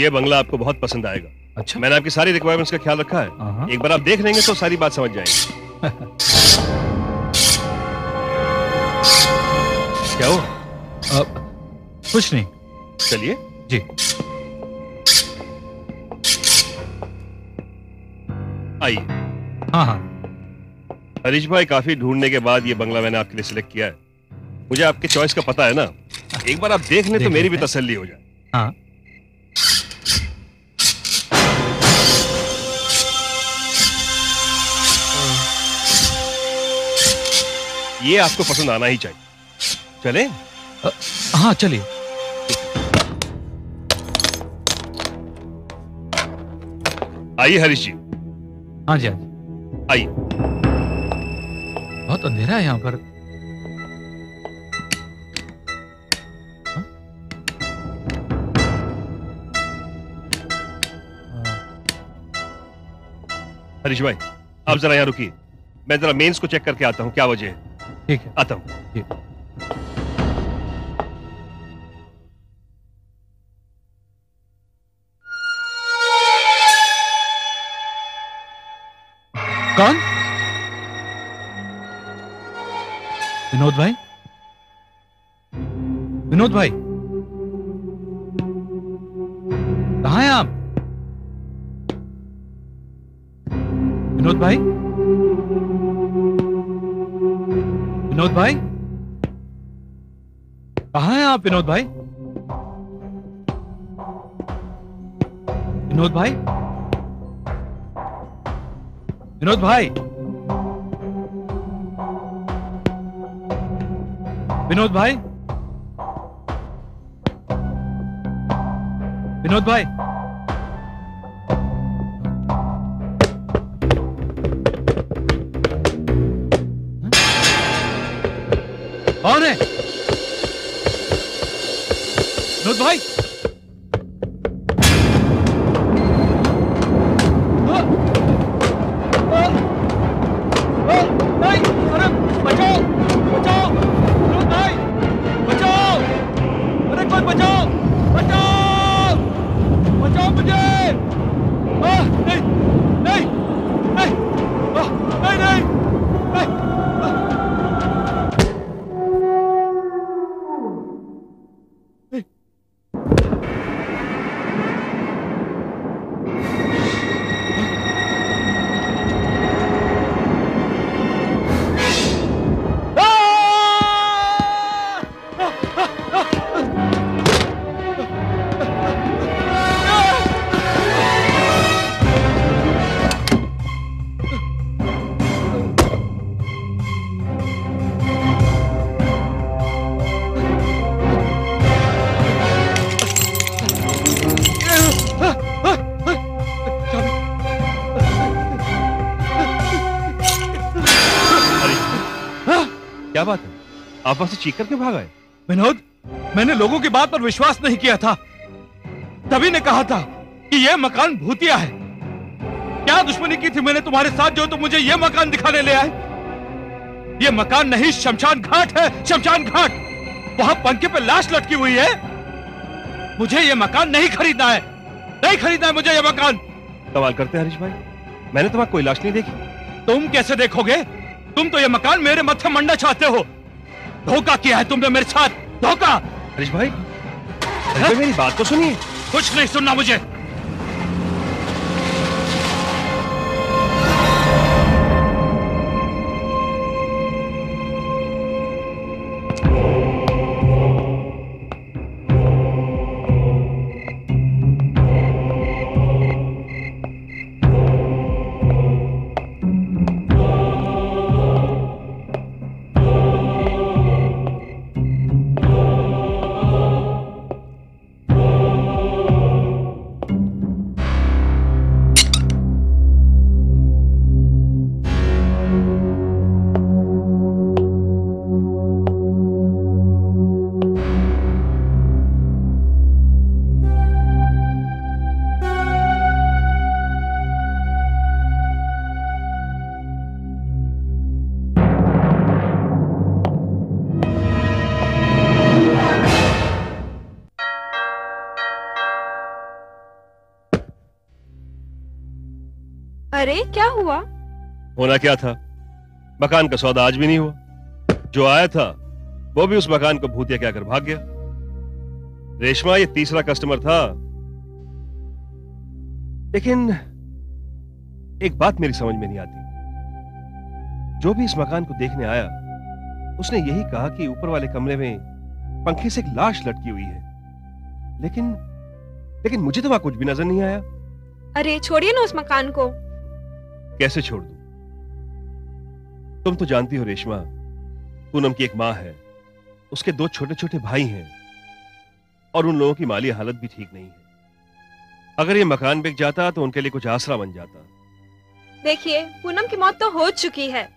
ये बंगला आपको बहुत पसंद आएगा। अच्छा। मैंने आपकी सारी रिक्वायरमेंट्स का ख्याल रखा हाँ। है। एक बार आप देख लेंगे तो सारी बात समझ जाएँगे। क्या हो अ, कुछ नहीं। चलिए। जी। आइए। हाँ हाँ। हरीश भाई काफ़ी ढूँढने के बाद ये बंगला मैंने आपके लिए सिलेक्ट किया है। मुझे आपके चॉइस का पता है ना। एक बार आप देख लें तो मेरी भी तसल्ली हो जाए। हाँ। ये आपको पसंद आना ही चाहिए। चले? अ, हाँ चलिए। आइए हरीश जी। हाँ जी हाँ आइए। बहुत अंधेरा है यहाँ पर? हरीश भाई आप जरा यहाँ रुकिए। मैं जरा मेंस को चेक करके आता हूँ क्या वजह है। ठीक है। आता हूँ। कौन? विनोद भाई? विनोद भाई? कहाँ हैं आप? विनोद भाई? विनोद भाई? कहाँ हैं आप, विनोद भाई? विनोद भाई? विनोद भाई? विनोद भाई? विनोद भाई? कौन है। भाई। आप वहाँ से चीख करके भाग आए? विनोद मैंने लोगों की बात पर विश्वास नहीं किया था। तभी ने कहा था कि यह मकान भूतिया है। क्या दुश्मनी की थी मैंने तुम्हारे साथ जो तो मुझे यह मकान दिखाने ले आए? यह मकान नहीं शमशान घाट है शमशान घाट। वहाँ पंखे पे लाश लटकी हुई है। मुझे यह मकान नहीं खरीदना है। नहीं खरीदना है मुझे यह मकान। सवाल करते हैं हरीश भाई। मैंने तुम्हारा कोई लाश नहीं देखी। तुम कैसे देखोगे? तुम तो यह मकान मेरे मत्थे मंडा चाहते हो। धोखा किया है तुमने मेरे साथ धोखा। हरीश भाई हरीश भाई मेरी बात तो सुनिए। कुछ नहीं सुनना मुझे। क्या हुआ? होना क्या था? मकान का सौदा आज भी नहीं हुआ। जो आया था वो भी उस मकान को भूतिया क्या कर भाग गया। रेशमा ये तीसरा कस्टमर था। लेकिन एक बात मेरी समझ में नहीं आती। जो भी इस मकान को देखने आया उसने यही कहा कि ऊपर वाले कमरे में पंखे से एक लाश लटकी हुई है। लेकिन लेकिन मुझे तो वहाँ कुछ भी नज़र नहीं आया। अरे छोड़िए ना उस मकान को। कैसे छोड़ दूँ? तुम तो जानती हो रेशमा, पूनम की एक माँ है। उसके दो छोटे छोटे भाई हैं और उन लोगों की माली हालत भी ठीक नहीं है। अगर ये मकान बिक जाता तो उनके लिए कुछ आसरा बन जाता। देखिए, पूनम की मौत तो हो चुकी है,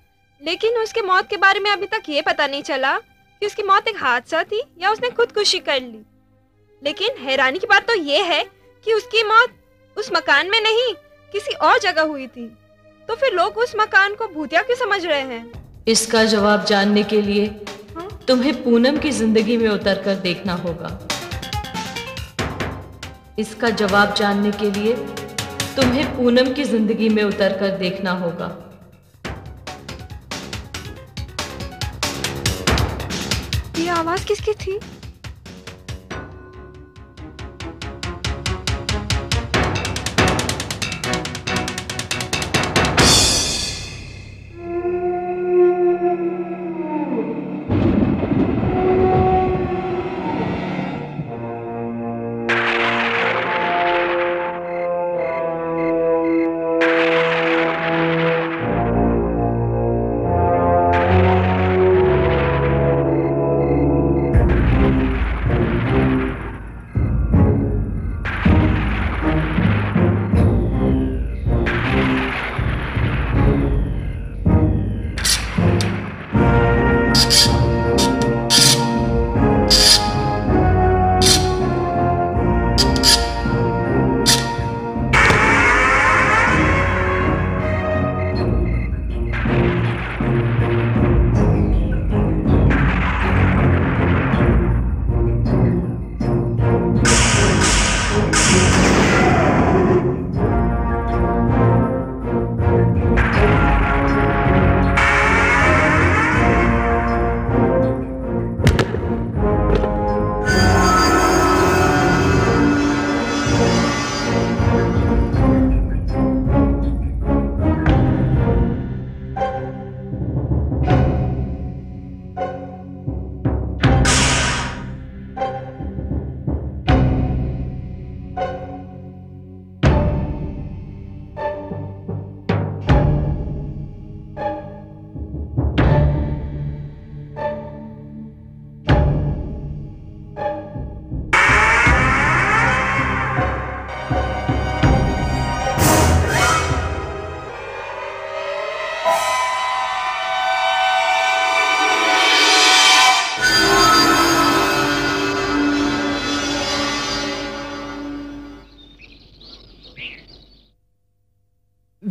लेकिन उसके मौत के बारे में अभी तक ये पता नहीं चला कि उसकी मौत एक हादसा थी या उसने खुदकुशी कर ली। लेकिन हैरानी की बात तो ये है कि उसकी मौत उस मकान में नहीं, किसी और जगह हुई थी। तो फिर लोग उस मकान को भूतिया क्यों समझ रहे हैं? इसका जवाब जानने के लिए हाँ? तुम्हें पूनम की ज़िंदगी में उतर कर देखना होगा। इसका जवाब जानने के लिए तुम्हें पूनम की ज़िंदगी में उतर कर देखना होगा। ये आवाज़ किसकी थी?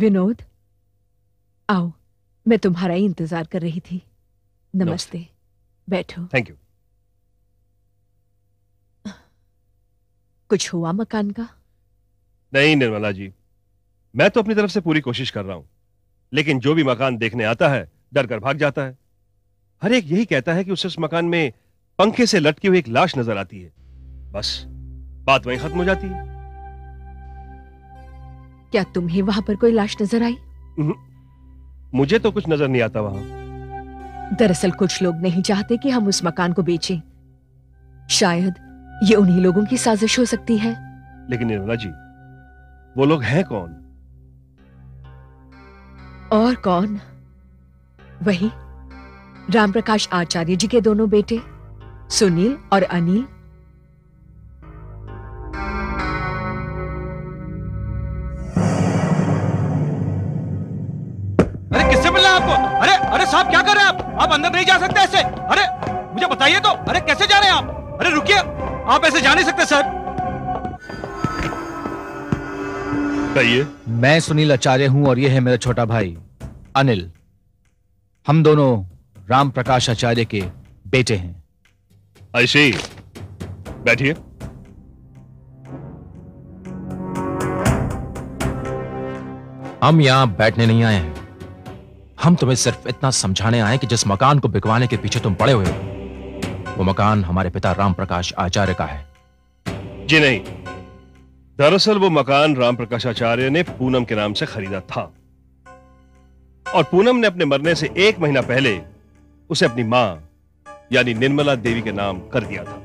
विनोद आओ मैं तुम्हारा ही इंतज़ार कर रही थी। नमस्ते। बैठो। थैंक यू कुछ हुआ मकान का? नहीं निर्मला जी। मैं तो अपनी तरफ़ से पूरी कोशिश कर रहा हूँ लेकिन जो भी मकान देखने आता है डर कर भाग जाता है। हर एक यही कहता है कि उसे उस मकान में पंखे से लटकी हुई एक लाश नज़र आती है। बस बात वहीं खत्म हो जाती है। क्या तुम्हें वहाँ पर कोई लाश नज़र आई? मुझे तो कुछ नज़र नहीं आता वहाँ। दरअसल कुछ लोग नहीं चाहते कि हम उस मकान को बेचें। शायद ये उन्हीं लोगों की साजिश हो सकती है। लेकिन निर्मला जी वो लोग हैं कौन? और कौन? वही राम प्रकाश आचार्य जी के दोनों बेटे सुनील और अनिल। बताइए तो। अरे कैसे जा रहे हैं आप? अरे रुकिए। आप ऐसे जा नहीं सकते सर। कहिए। मैं सुनील आचार्य हूँ और ये है मेरा छोटा भाई अनिल। हम दोनों राम प्रकाश आचार्य के बेटे हैं। ऐसे बैठिए। हम यहाँ बैठने नहीं आए हैं। हम तुम्हें सिर्फ़ इतना समझाने आए कि जिस मकान को बिकवाने के पीछे तुम पड़े हुए हो। वो मकान हमारे पिता राम प्रकाश आचार्य का है। जी नहीं। दरअसल वो मकान राम प्रकाश आचार्य ने पूनम के नाम से खरीदा था। और पूनम ने अपने मरने से एक महीना पहले उसे अपनी माँ यानी निर्मला देवी के नाम कर दिया था।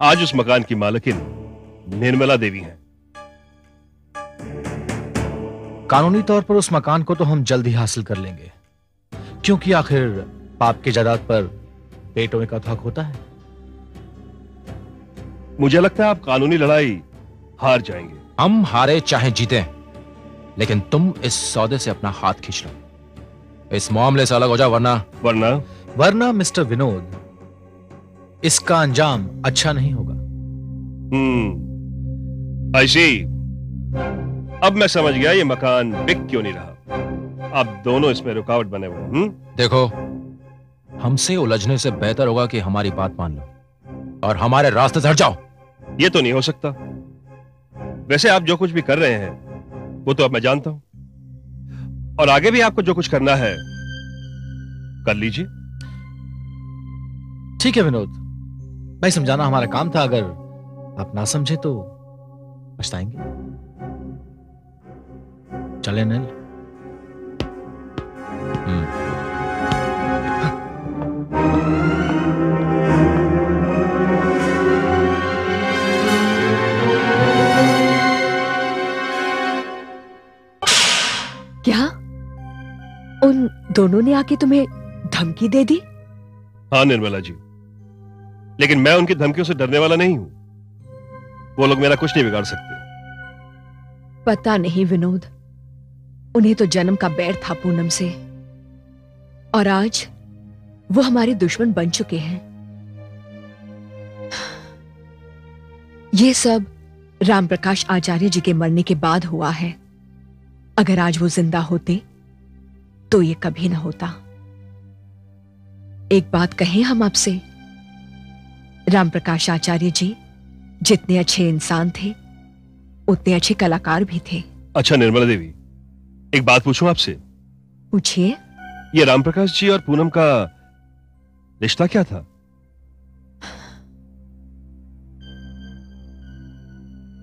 आज उस मकान की मालकिन निर्मला देवी हैं। कानूनी तौर पर उस मकान को तो हम जल्द ही हासिल कर लेंगे क्योंकि आखिर पाप की जायदाद पर बेटों का तो होता है? मुझे लगता है आप कानूनी लड़ाई हार जाएँगे। हम हारे चाहे जीते लेकिन तुम इस सौदे से अपना हाथ खींच लो। इस मामले से अलग हो जाओ वरना वरना? वरना मिस्टर विनोद इसका अंजाम अच्छा नहीं होगा। हम्म आई अब मैं समझ गया ये मकान बिक क्यों नहीं रहा। आप दोनों इसमें रुकावट बने हुए हैं, हम्म? देखो हमसे उलझने से बेहतर होगा कि हमारी बात मान लो। और हमारे रास्ते से हट जाओ। ये तो नहीं हो सकता। वैसे आप जो कुछ भी कर रहे हैं वो तो अब मैं जानता हूँ। और आगे भी आपको जो कुछ करना है कर लीजिए। ठीक है विनोद। भाई समझाना हमारा काम था अगर आप ना समझे तो पछताएँगे। चले नील। क्या? उन दोनों ने आके तुम्हें धमकी दे दी? हाँ निर्मला जी। लेकिन मैं उनकी धमकियों से डरने वाला नहीं हूँ। वो लोग मेरा कुछ नहीं बिगाड़ सकते। पता नहीं विनोद। उन्हें तो जन्म का बैर था पूनम से। और आज वो हमारे दुश्मन बन चुके हैं। ये सब राम प्रकाश आचार्य जी के मरने के बाद हुआ है। अगर आज वो ज़िंदा होते तो ये कभी ना होता। एक बात कहें हम आपसे राम प्रकाश आचार्य जी जितने अच्छे इंसान थे उतने अच्छे कलाकार भी थे। अच्छा निर्मला देवी एक बात पूछूँ आपसे? पूछिए। ये रामप्रकाश जी और पूनम का रिश्ता क्या था?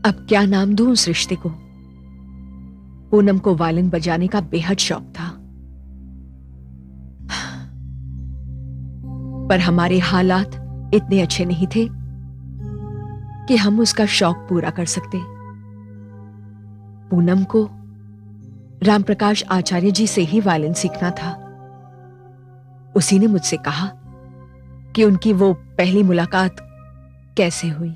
अब क्या नाम दूँ उस रिश्ते को? पूनम को वायलिन बजाने का बेहद शौक था। पर हमारे हालात इतने अच्छे नहीं थे कि हम उसका शौक पूरा कर सकते। पूनम को रामप्रकाश आचार्य जी से ही वायलिन सीखना था। उसी ने मुझसे कहा कि उनकी वो पहली मुलाकात कैसे हुई।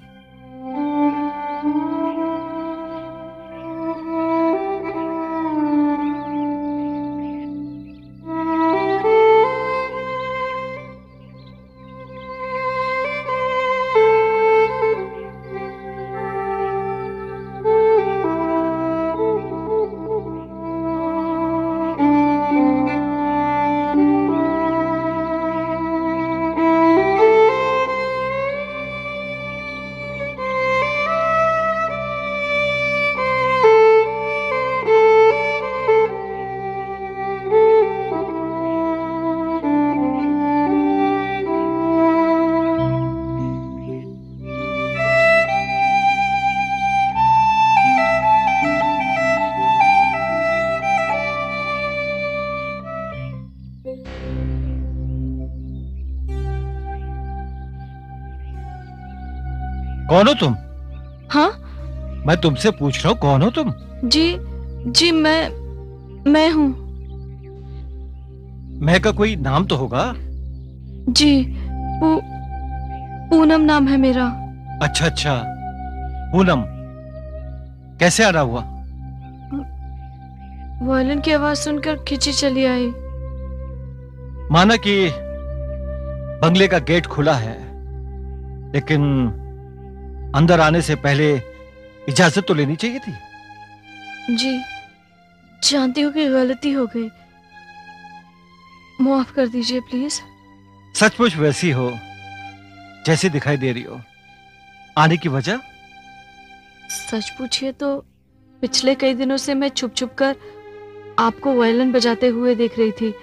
कौन हो तुम? हाँ? मैं तुमसे पूछ रहा हूँ कौन हो तुम? जी जी मैं मैं हूँ। मैं का कोई नाम तो होगा? जी पू, पूनम नाम है मेरा। अच्छा अच्छा। पूनम कैसे आना हुआ? वायलिन की आवाज़ सुनकर खिंची चली आई। माना कि बंगले का गेट खुला है लेकिन अंदर आने से पहले इजाज़त तो लेनी चाहिए थी। जी जानती हूँ कि गलती हो गई। माफ़ कर दीजिए प्लीज़ सचमुच वैसी हो जैसी दिखाई दे रही हो। आने की वजह? सच पूछिए तो पिछले कई दिनों से मैं छुप छुप कर आपको वायलिन बजाते हुए देख रही थी।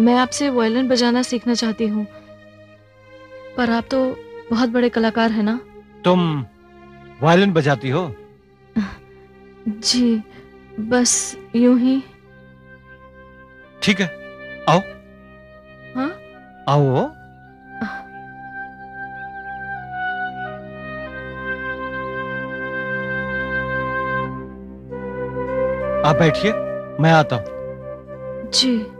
मैं आपसे वायलिन बजाना सीखना चाहती हूँ पर आप तो बहुत बड़े कलाकार है ना? तुम वायलिन बजाती हो? जी बस यूँ ही। ठीक है आओ। हाँ? आओ। आप बैठिए मैं आता हूँ। जी।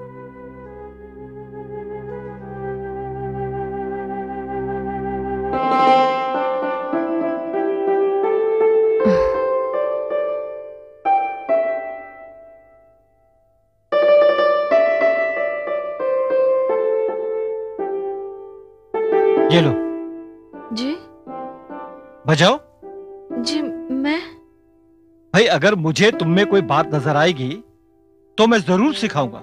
अगर मुझे तुम में कोई बात नज़र आएगी तो मैं ज़रूर सिखाऊँगा।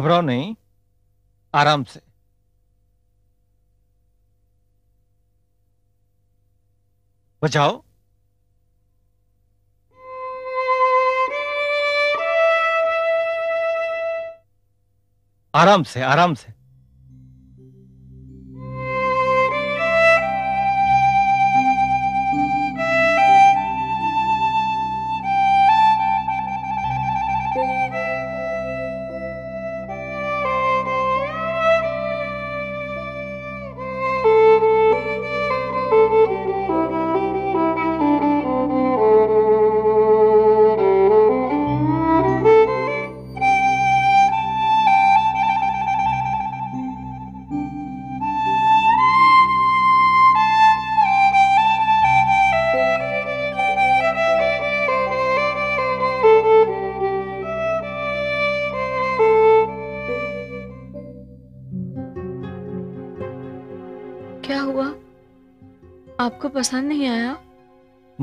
घबराओ नहीं आराम से। बचाओ आराम से आराम से।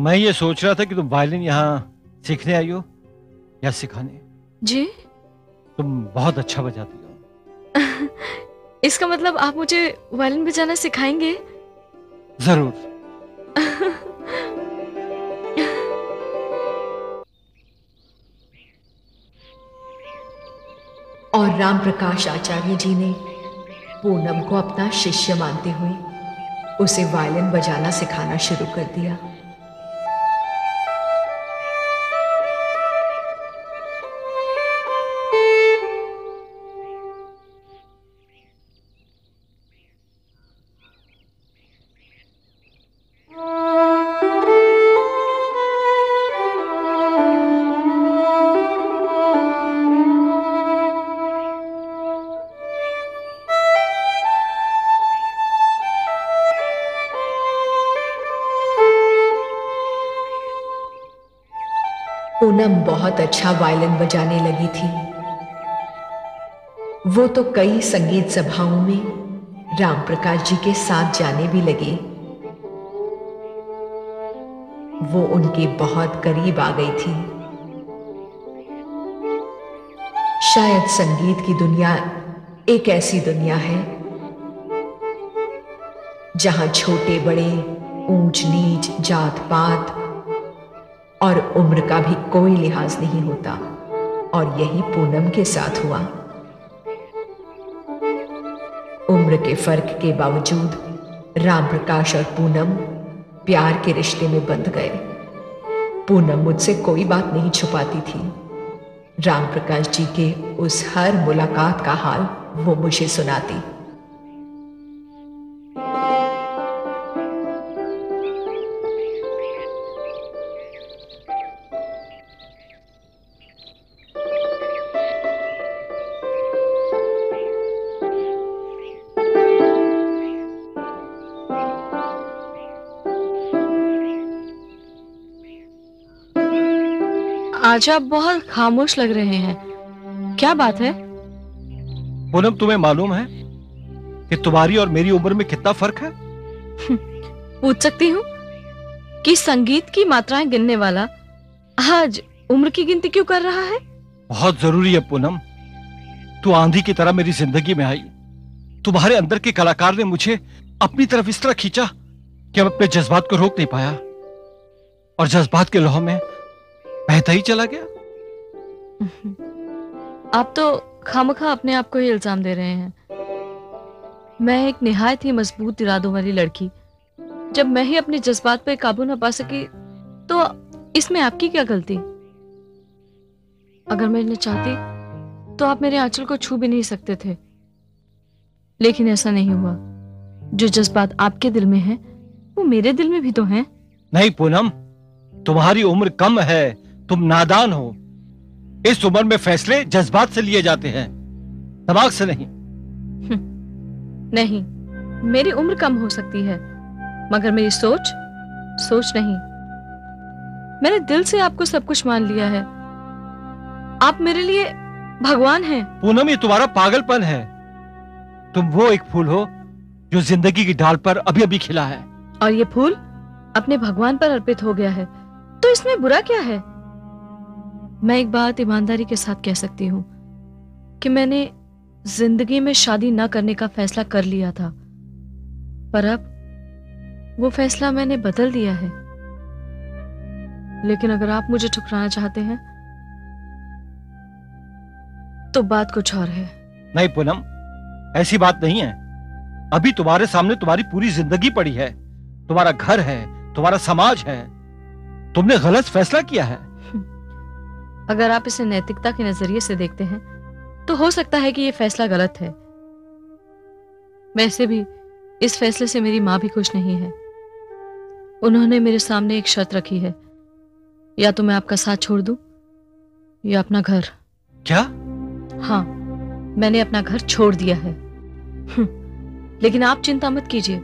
मैं ये सोच रहा था कि तुम वायलिन यहाँ सीखने आई हो या सिखाने। जी। तुम बहुत अच्छा बजाती हो। इसका मतलब आप मुझे वायलिन बजाना सिखाएँगे? ज़रूर। और राम प्रकाश आचार्य जी ने पूनम को अपना शिष्य मानते हुए उसे वायलिन बजाना सिखाना शुरू कर दिया। पूनम बहुत अच्छा वायलिन बजाने लगी थी। वो तो कई संगीत सभाओं में राम प्रकाश जी के साथ जाने भी लगे। वो उनके बहुत करीब आ गई थी। शायद संगीत की दुनिया एक ऐसी दुनिया है, जहाँ छोटे बड़े ऊंच नीच जात पात और उम्र का भी कोई लिहाज नहीं होता। और यही पूनम के साथ हुआ। उम्र के फ़र्क के बावजूद राम प्रकाश और पूनम प्यार के रिश्ते में बंध गए। पूनम मुझसे कोई बात नहीं छुपाती थी। राम प्रकाश जी के उस हर मुलाकात का हाल वो मुझे सुनाती। आज आप बहुत खामोश लग रहे हैं। क्या बात है? पूनम तुम्हें मालूम है कि तुम्हारी और मेरी उम्र में कितना फ़र्क है? पूछ सकती हूँ कि संगीत की मात्राएँ गिनने वाला आज उम्र की गिनती क्यों कर रहा है? बहुत ज़रूरी है पूनम। तू आंधी की तरह मेरी ज़िंदगी में आई। तुम्हारे अंदर के कलाकार ने मुझे अपनी तरफ़ इस तरह खींचा कि मैं अपने जज्बात को रोक नहीं पाया। और जज्बात के लोह में बहता ही चला गया। आप तो खामखा अपने आप को ही इल्ज़ाम दे रहे हैं। मैं एक निहायत ही मज़बूत इरादों वाली लड़की। जब मैं ही अपने जज्बात पर काबू ना पा सकी तो इसमें आपकी क्या गलती? अगर मैं चाहती तो आप मेरे आंचल को छू भी नहीं सकते थे। लेकिन ऐसा नहीं हुआ। जो जज्बात आपके दिल में है वो मेरे दिल में भी तो हैं। नहीं पूनम तुम्हारी उम्र कम है। तुम नादान हो। इस उम्र में फैसले जज्बात से लिए जाते हैं दिमाग से नहीं। नहीं मेरी उम्र कम हो सकती है मगर मेरी सोच सोच नहीं। मैंने दिल से आपको सब कुछ मान लिया है। आप मेरे लिए भगवान हैं। पूनम ये तुम्हारा पागलपन है। तुम वो एक फूल हो जो ज़िंदगी की डाल पर अभी अभी खिला है। और ये फूल अपने भगवान पर अर्पित हो गया है। तो इसमें बुरा क्या है? मैं एक बात ईमानदारी के साथ कह सकती हूँ कि मैंने ज़िंदगी में शादी न करने का फैसला कर लिया था। पर अब वो फैसला मैंने बदल दिया है। लेकिन अगर आप मुझे ठुकराना चाहते हैं तो बात कुछ और है। नहीं पूनम, ऐसी बात नहीं है। अभी तुम्हारे सामने तुम्हारी पूरी ज़िंदगी पड़ी है। तुम्हारा घर है, तुम्हारा समाज है। तुमने गलत फैसला किया है। अगर आप इसे नैतिकता के नज़रिए से देखते हैं तो हो सकता है कि यह फैसला गलत है। वैसे भी इस फैसले से मेरी माँ भी खुश नहीं है। उन्होंने मेरे सामने एक शर्त रखी है। या तो मैं आपका साथ छोड़ दूँ या अपना घर। क्या? हाँ मैंने अपना घर छोड़ दिया है। हम्म, लेकिन आप चिंता मत कीजिए।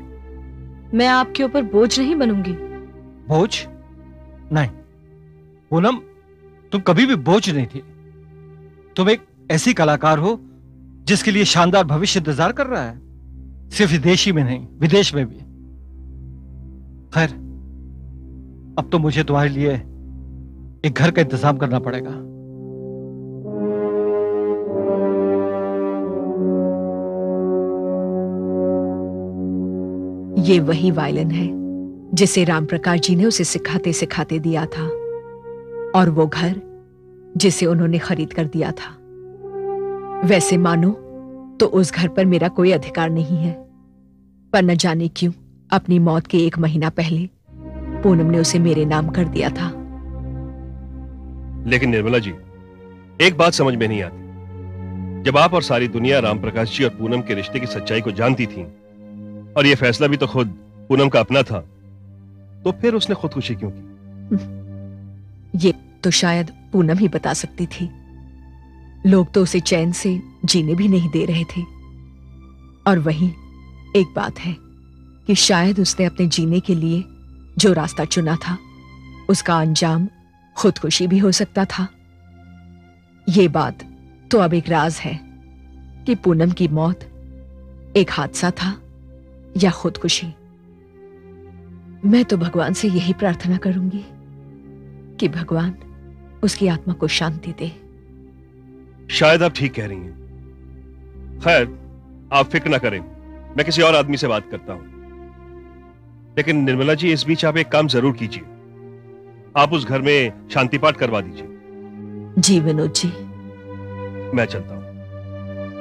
मैं आपके ऊपर बोझ नहीं बनूँगी। बोझ? नहीं। पूनम तुम कभी भी बोझ नहीं थी। तुम एक ऐसी कलाकार हो, जिसके लिए शानदार भविष्य इंतज़ार कर रहा है। सिर्फ़ विदेशी में नहीं, विदेश में भी। खैर, अब तो मुझे तुम्हारे लिए एक घर का इंतज़ाम करना पड़ेगा। ये वही वायलिन है, जिसे राम प्रकाश जी ने उसे सिखाते सिखाते दिया था। और वो घर जिसे उन्होंने खरीद कर दिया था। वैसे मानो तो उस घर पर मेरा कोई अधिकार नहीं है। पर न जाने क्यों अपनी मौत के एक महीना पहले पूनम ने उसे मेरे नाम कर दिया था। लेकिन निर्मला जी एक बात समझ में नहीं आती। जब आप और सारी दुनिया राम प्रकाश जी और पूनम के रिश्ते की सच्चाई को जानती थी और यह फैसला भी तो खुद पूनम का अपना था तो फिर उसने खुदकुशी क्यों की? ये तो शायद पूनम ही बता सकती थी। लोग तो उसे चैन से जीने भी नहीं दे रहे थे। और वहीं एक बात है कि शायद उसने अपने जीने के लिए जो रास्ता चुना था, उसका अंजाम खुदकुशी भी हो सकता था। ये बात तो अब एक राज है कि पूनम की मौत एक हादसा था या खुदकुशी। मैं तो भगवान से यही प्रार्थना करूँगी। कि भगवान उसकी आत्मा को शांति दे। शायद आप ठीक कह रही हैं। खैर आप फ़िक्र ना करें। मैं किसी और आदमी से बात करता हूँ। लेकिन निर्मला जी इस बीच आप एक काम ज़रूर कीजिए। आप उस घर में शांति पाठ करवा दीजिए। जी विनोद जी। मैं चलता हूँ।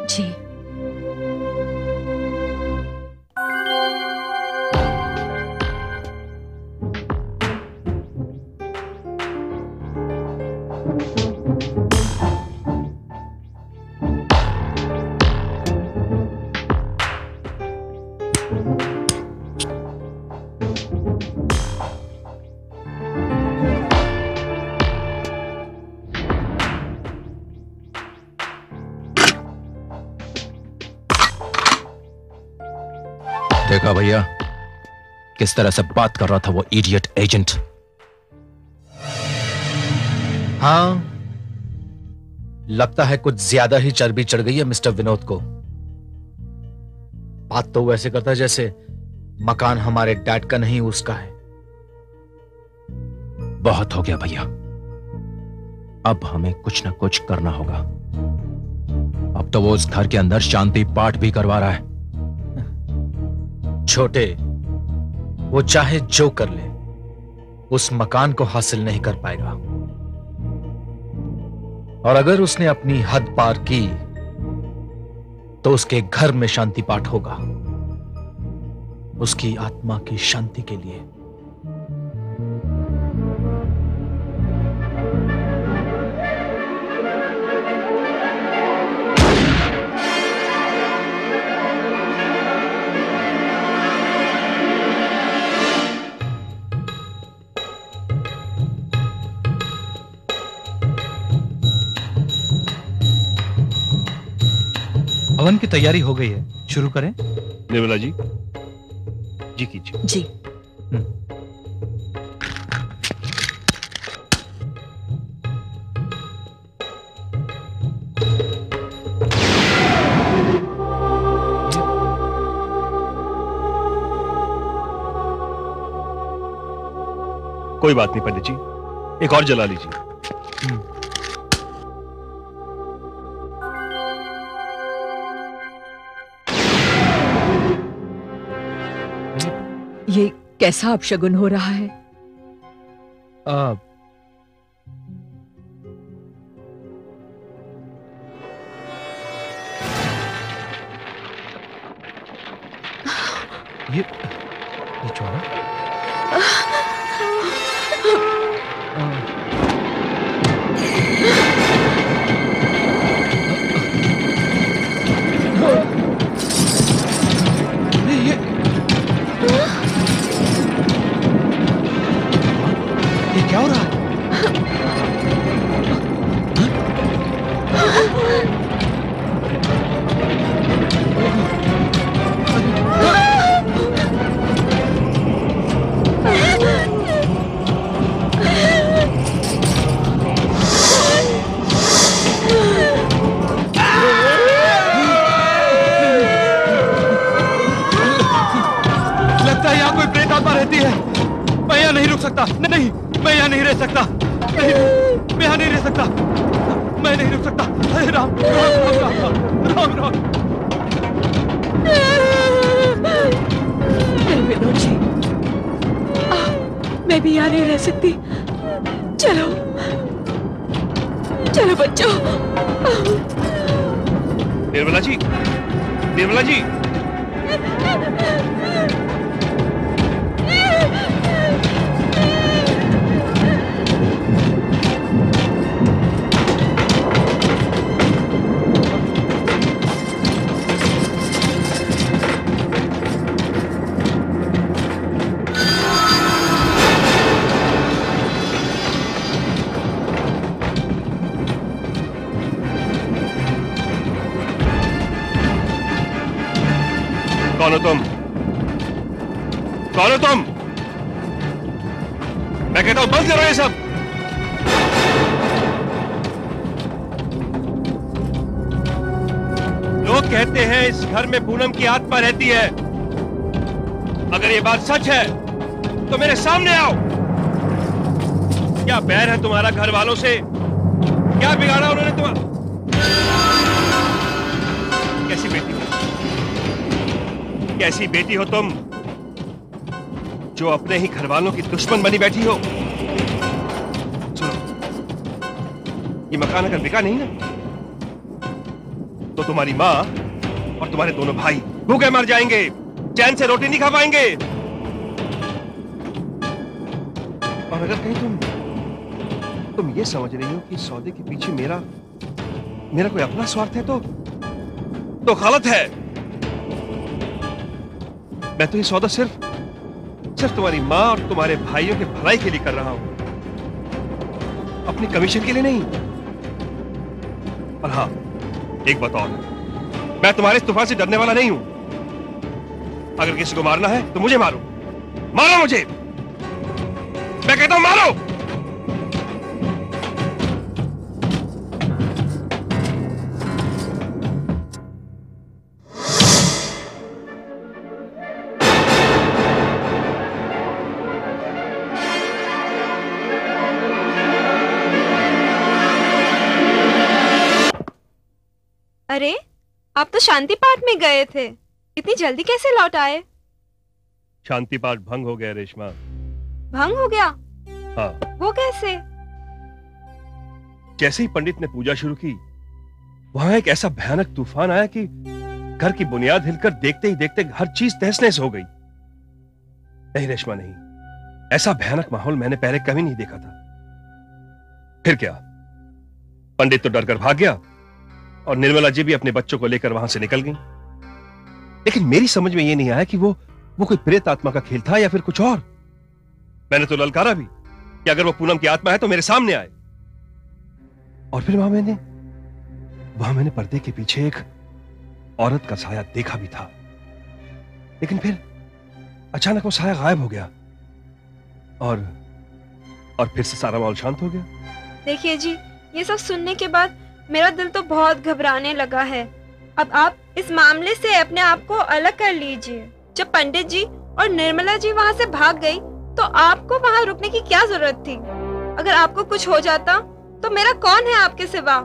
जी। किस तरह से बात कर रहा था वो इडियट एजेंट हाँ लगता है कुछ ज़्यादा ही चर्बी चढ़ गई है मिस्टर विनोद को। बात तो वैसे करता जैसे मकान हमारे डैड का नहीं, उसका है। बहुत हो गया भैया। अब हमें कुछ ना कुछ करना होगा। अब तो वो उस घर के अंदर शांति पाठ भी करवा रहा है। छोटे वो चाहे जो कर ले, उस मकान को हासिल नहीं कर पाएगा। और अगर उसने अपनी हद पार की तो उसके घर में शांति पाठ होगा। उसकी आत्मा की शांति के लिए। हवन की तैयारी हो गई है। शुरू करें। निर्मला जी जी कीजिए। जी। कोई बात नहीं पंडित जी एक और जला लीजिए। कैसा अपशगुन हो रहा है? आ, निर्मला जी निर्मला जी कौन हो तुम कौन हो तुम मैं कहता हूँ बंद करो ये सब लोग कहते हैं इस घर में पूनम की आत्मा रहती है। अगर ये बात सच है तो मेरे सामने आओ। क्या बैर है तुम्हारा घर वालों से? क्या बिगाड़ा उन्होंने तुम्हारा? कैसी बेटी हो तुम, जो अपने ही घर वालों की दुश्मन बनी बैठी हो। सुनो, ये मकान अगर बिका नहीं ना तो तुम्हारी माँ और तुम्हारे दोनों भाई भूखे मर जाएँगे, चैन से रोटी नहीं खा पाएँगे। और अगर कहीं तुम तुम ये समझ रही हो कि सौदे के पीछे मेरा मेरा कोई अपना स्वार्थ है तो तो गलत है। मैं तो ये सौदा सिर्फ़ सिर्फ़ तुम्हारी माँ और तुम्हारे भाइयों के भलाई के लिए कर रहा हूँ। अपनी कमीशन के लिए नहीं। और हाँ एक बताओ मैं तुम्हारे तूफ़ान से डरने वाला नहीं हूँ। अगर किसी को मारना है तो मुझे मारो। मारो मुझे! मैं कहता हूँ मारो! आप तो शांति पाठ में गए थे। इतनी जल्दी कैसे लौट आए? शांति पाठ भंग हो गया रेशमा। भंग हो गया? हाँ। वो कैसे? जैसे ही पंडित ने पूजा शुरू की वहाँ एक ऐसा भयानक तूफ़ान आया कि घर की बुनियाद हिलकर देखते ही देखते हर चीज़ तहस नहस हो गई। नहीं रेशमा नहीं। ऐसा भयानक माहौल मैंने पहले कभी नहीं देखा था। फिर क्या? पंडित तो डरकर भाग गया। और निर्मला जी भी अपने बच्चों को लेकर वहाँ से निकल गई। लेकिन मेरी समझ में यह नहीं आया कि वो वो कोई प्रेत आत्मा का खेल था या फिर कुछ और। मैंने तो ललकारा भी कि अगर वो पूनम की आत्मा है तो मेरे सामने आए। और फिर वहाँ मैंने वहाँ मैंने पर्दे के पीछे एक औरत का साया देखा भी था। लेकिन फिर अचानक वो साया गायब हो गया। और और फिर से सारा माहौल शांत हो गया। देखिए जी, ये सब सुनने के बाद मेरा दिल तो बहुत घबराने लगा है। अब आप इस मामले से अपने आप को अलग कर लीजिए। जब पंडित जी और निर्मला जी वहाँ से भाग गई तो आपको वहाँ रुकने की क्या ज़रूरत थी? अगर आपको कुछ हो जाता तो मेरा कौन है आपके सिवा?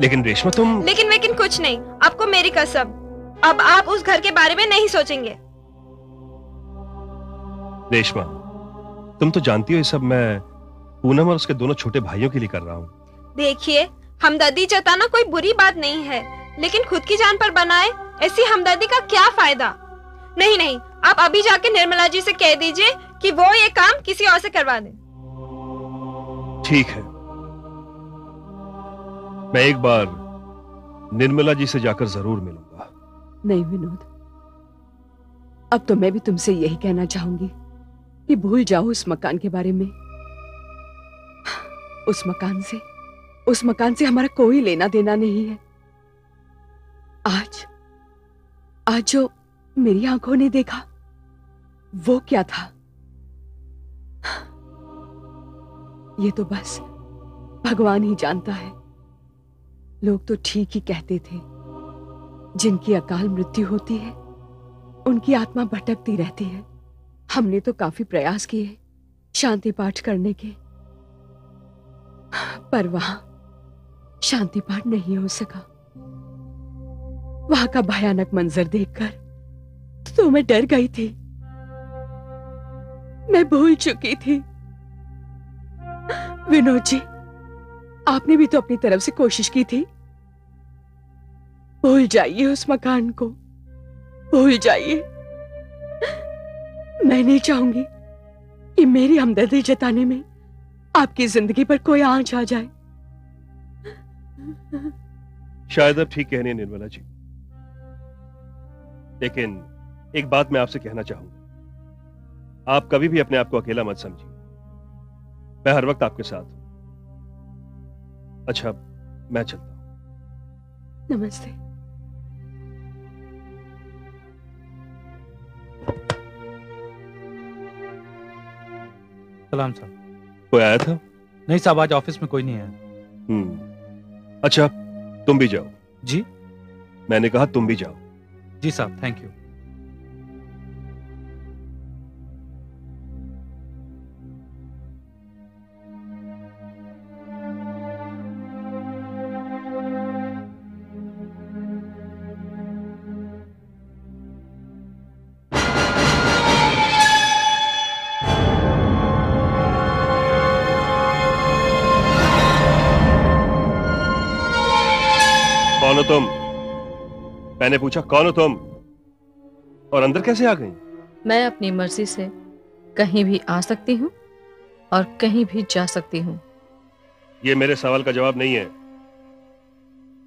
लेकिन रेशमा तुम लेकिन वेकिन कुछ नहीं। आपको मेरी कसम। अब आप उस घर के बारे में नहीं सोचेंगे। रेशमा तुम तो जानती हो ये सब मैं पूनम और उसके दोनों छोटे भाइयों के लिए कर रहा हूँ। देखिए हमदर्दी जताना कोई बुरी बात नहीं है लेकिन खुद की जान पर बनाए ऐसी हमदर्दी का क्या फ़ायदा? नहीं नहीं आप अभी जाके निर्मला जी से कह दीजिए कि वो ये काम किसी और से करवा दे। ठीक है। मैं एक बार निर्मला जी से जाकर ज़रूर मिलूँगा। नहीं विनोद। अब तो मैं भी तुमसे यही कहना चाहूँगी कि भूल जाओ उस मकान के बारे में। उस मकान से। उस मकान से हमारा कोई लेना देना नहीं है। आज आज जो मेरी आँखों ने देखा, वो क्या था? ये तो बस भगवान ही जानता है। लोग तो ठीक ही कहते थे। जिनकी अकाल मृत्यु होती है, उनकी आत्मा भटकती रहती है। हमने तो काफ़ी प्रयास किए, शांति पाठ करने के। पर वहाँ शांति पाठ नहीं हो सका। वहाँ का भयानक मंजर देखकर तो मैं डर गई थी। मैं भूल चुकी थी। विनोद जी, आपने भी तो अपनी तरफ़ से कोशिश की थी। भूल जाइए उस मकान को। भूल जाइए। मैं नहीं चाहूँगी कि मेरी हमदर्दी जताने में आपकी ज़िंदगी पर कोई आँच आ जाए। शायद अब ठीक कहने निर्मला जी। लेकिन एक बात मैं आपसे कहना चाहूँगा। आप कभी भी अपने आप को अकेला मत समझिए। मैं हर वक्त आपके साथ हूँ। अच्छा मैं चलता हूँ। नमस्ते। सलाम साहब कोई आया था? नहीं साहब आज ऑफ़िस में कोई नहीं है हम्म। अच्छा तुम भी जाओ। जी? मैंने कहा तुम भी जाओ। जी साहब थैंक यू मैंने पूछा कौन हो तुम? और अंदर कैसे आ गई? मैं अपनी मर्ज़ी से कहीं भी आ सकती हूँ और कहीं भी जा सकती हूँ। ये मेरे सवाल का जवाब नहीं है।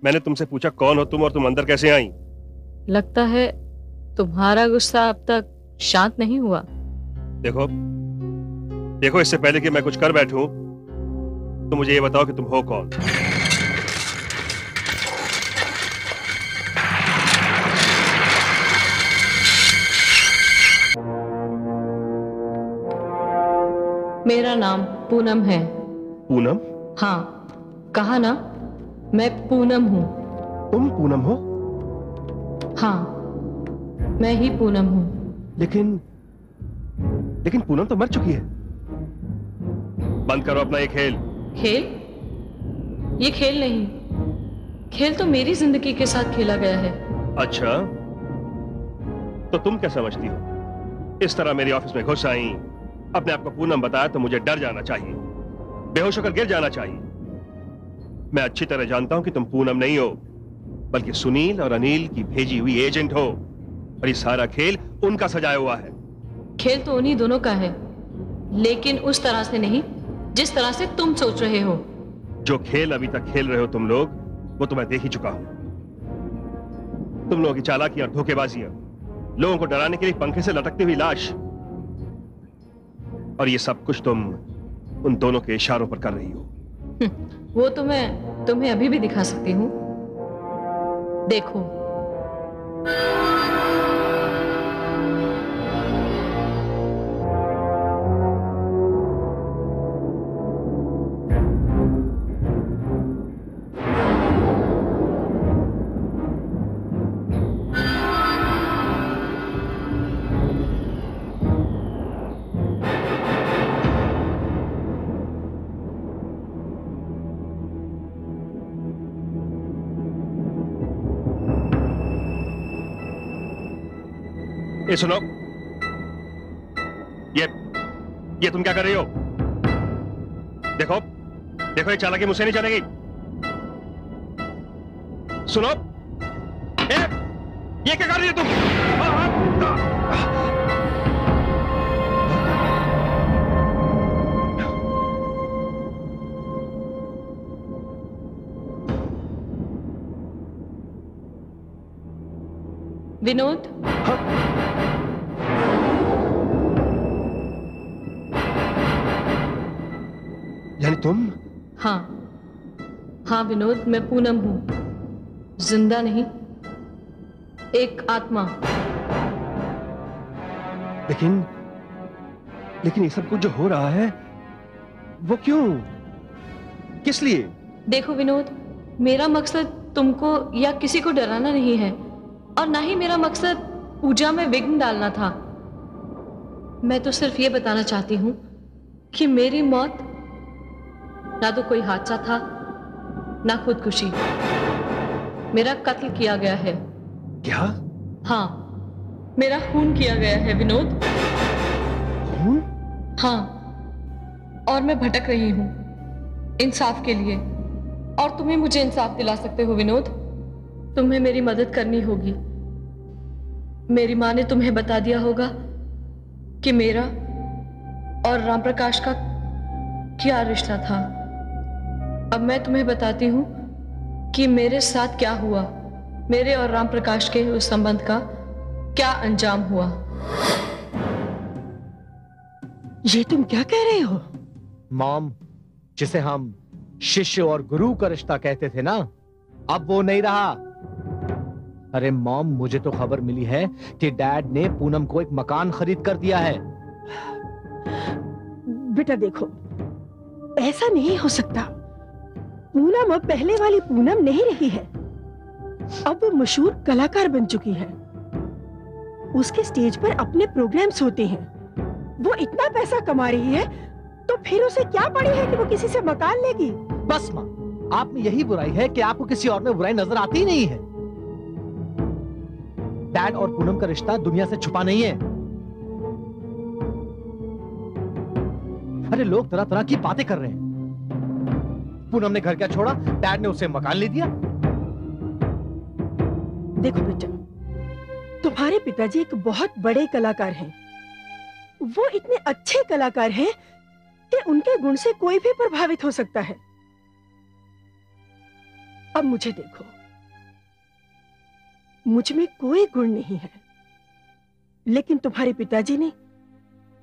मैंने तुमसे पूछा कौन हो तुम और तुम अंदर कैसे आई? लगता है तुम्हारा गुस्सा अब तक शांत नहीं हुआ। देखो देखो इससे पहले कि मैं कुछ कर बैठूं तो मुझे ये बताओ कि तुम हो कौन? मेरा नाम पूनम है। पूनम? हाँ। कहा ना? मैं पूनम हूँ। तुम पूनम हो? हाँ। मैं ही पूनम हूँ। लेकिन लेकिन पूनम तो मर चुकी है। बंद करो अपना ये खेल। खेल? ये खेल नहीं। खेल तो मेरी ज़िंदगी के साथ खेला गया है। अच्छा। तो तुम क्या समझती हो? इस तरह मेरे ऑफ़िस में घुस आई। अपने आप को पूनम बताया तो मुझे डर जाना चाहिए। बेहोश होकर गिर जाना चाहिए। मैं अच्छी तरह जानता हूँ कि तुम पूनम नहीं हो बल्कि सुनील और अनिल की भेजी हुई एजेंट हो और ये सारा खेल उनका सजाया हुआ है। खेल तो उन्हीं दोनों का है लेकिन उस तरह से नहीं जिस तरह से तुम सोच रहे हो। जो खेल अभी तक खेल रहे हो तुम लोग वो तो मैं देख ही चुका हूँ। तुम लोगों की चालाकियाँ धोखेबाजियाँ लोगों को डराने के लिए पंखे से लटकती हुई लाश और ये सब कुछ तुम उन दोनों के इशारों पर कर रही हो। वो तो मैं तुम्हें अभी भी दिखा सकती हूँ। देखो। सुनो। ये ये तुम क्या कर रही हो? देखो देखो ये चालाकी मुझसे नहीं चलेगी। सुनो। ए, ये क्या कर रही हो तुम? आ, आ, आ, विनोद? यानी तुम? हाँ। हाँ विनोद मैं पूनम हूँ। ज़िंदा नहीं एक आत्मा। लेकिन लेकिन ये सब कुछ जो हो रहा है वो क्यों? किस लिए? देखो विनोद मेरा मकसद तुमको या किसी को डराना नहीं है और ना ही मेरा मकसद पूजा में विघ्न डालना था। मैं तो सिर्फ़ ये बताना चाहती हूँ कि मेरी मौत ना तो कोई हादसा था ना खुदकुशी। मेरा कत्ल किया गया है। क्या? हाँ मेरा खून किया गया है विनोद। खून? हाँ और मैं भटक रही हूँ इंसाफ के लिए। और तुम्हें मुझे इंसाफ दिला सकते हो विनोद? तुम्हें मेरी मदद करनी होगी। मेरी माँ ने तुम्हें बता दिया होगा कि मेरा और राम प्रकाश का क्या रिश्ता था। अब मैं तुम्हें बताती हूँ कि मेरे साथ क्या हुआ। मेरे और राम प्रकाश के उस संबंध का क्या अंजाम हुआ? ये तुम क्या कह रहे हो? मॉम जिसे हम शिष्य और गुरु का रिश्ता कहते थे ना अब वो नहीं रहा। अरे मॉम मुझे तो खबर मिली है कि डैड ने पूनम को एक मकान खरीद कर दिया है। बेटा देखो ऐसा नहीं हो सकता। पूनम अब पहले वाली पूनम नहीं रही है। अब वो मशहूर कलाकार बन चुकी है। उसके स्टेज पर अपने प्रोग्राम्स होते हैं। वो इतना पैसा कमा रही है तो फिर उसे क्या पड़ी है कि वो किसी से मकान लेगी? बस माँ, आप में यही बुराई है कि आपको किसी और में बुराई नज़र आती ही नहीं है। डैड और पूनम का रिश्ता दुनिया से छुपा नहीं है। अरे लोग तरह तरह की बातें कर रहे हैं। पूनम ने घर क्या छोड़ा? डैड ने उसे मकान ले दिया। देखो बेटा, तुम्हारे पिताजी एक बहुत बड़े कलाकार हैं। वो इतने अच्छे कलाकार हैं कि उनके गुण से कोई भी प्रभावित हो सकता है। अब मुझे देखो, मुझमें कोई गुण नहीं है, लेकिन तुम्हारे पिताजी ने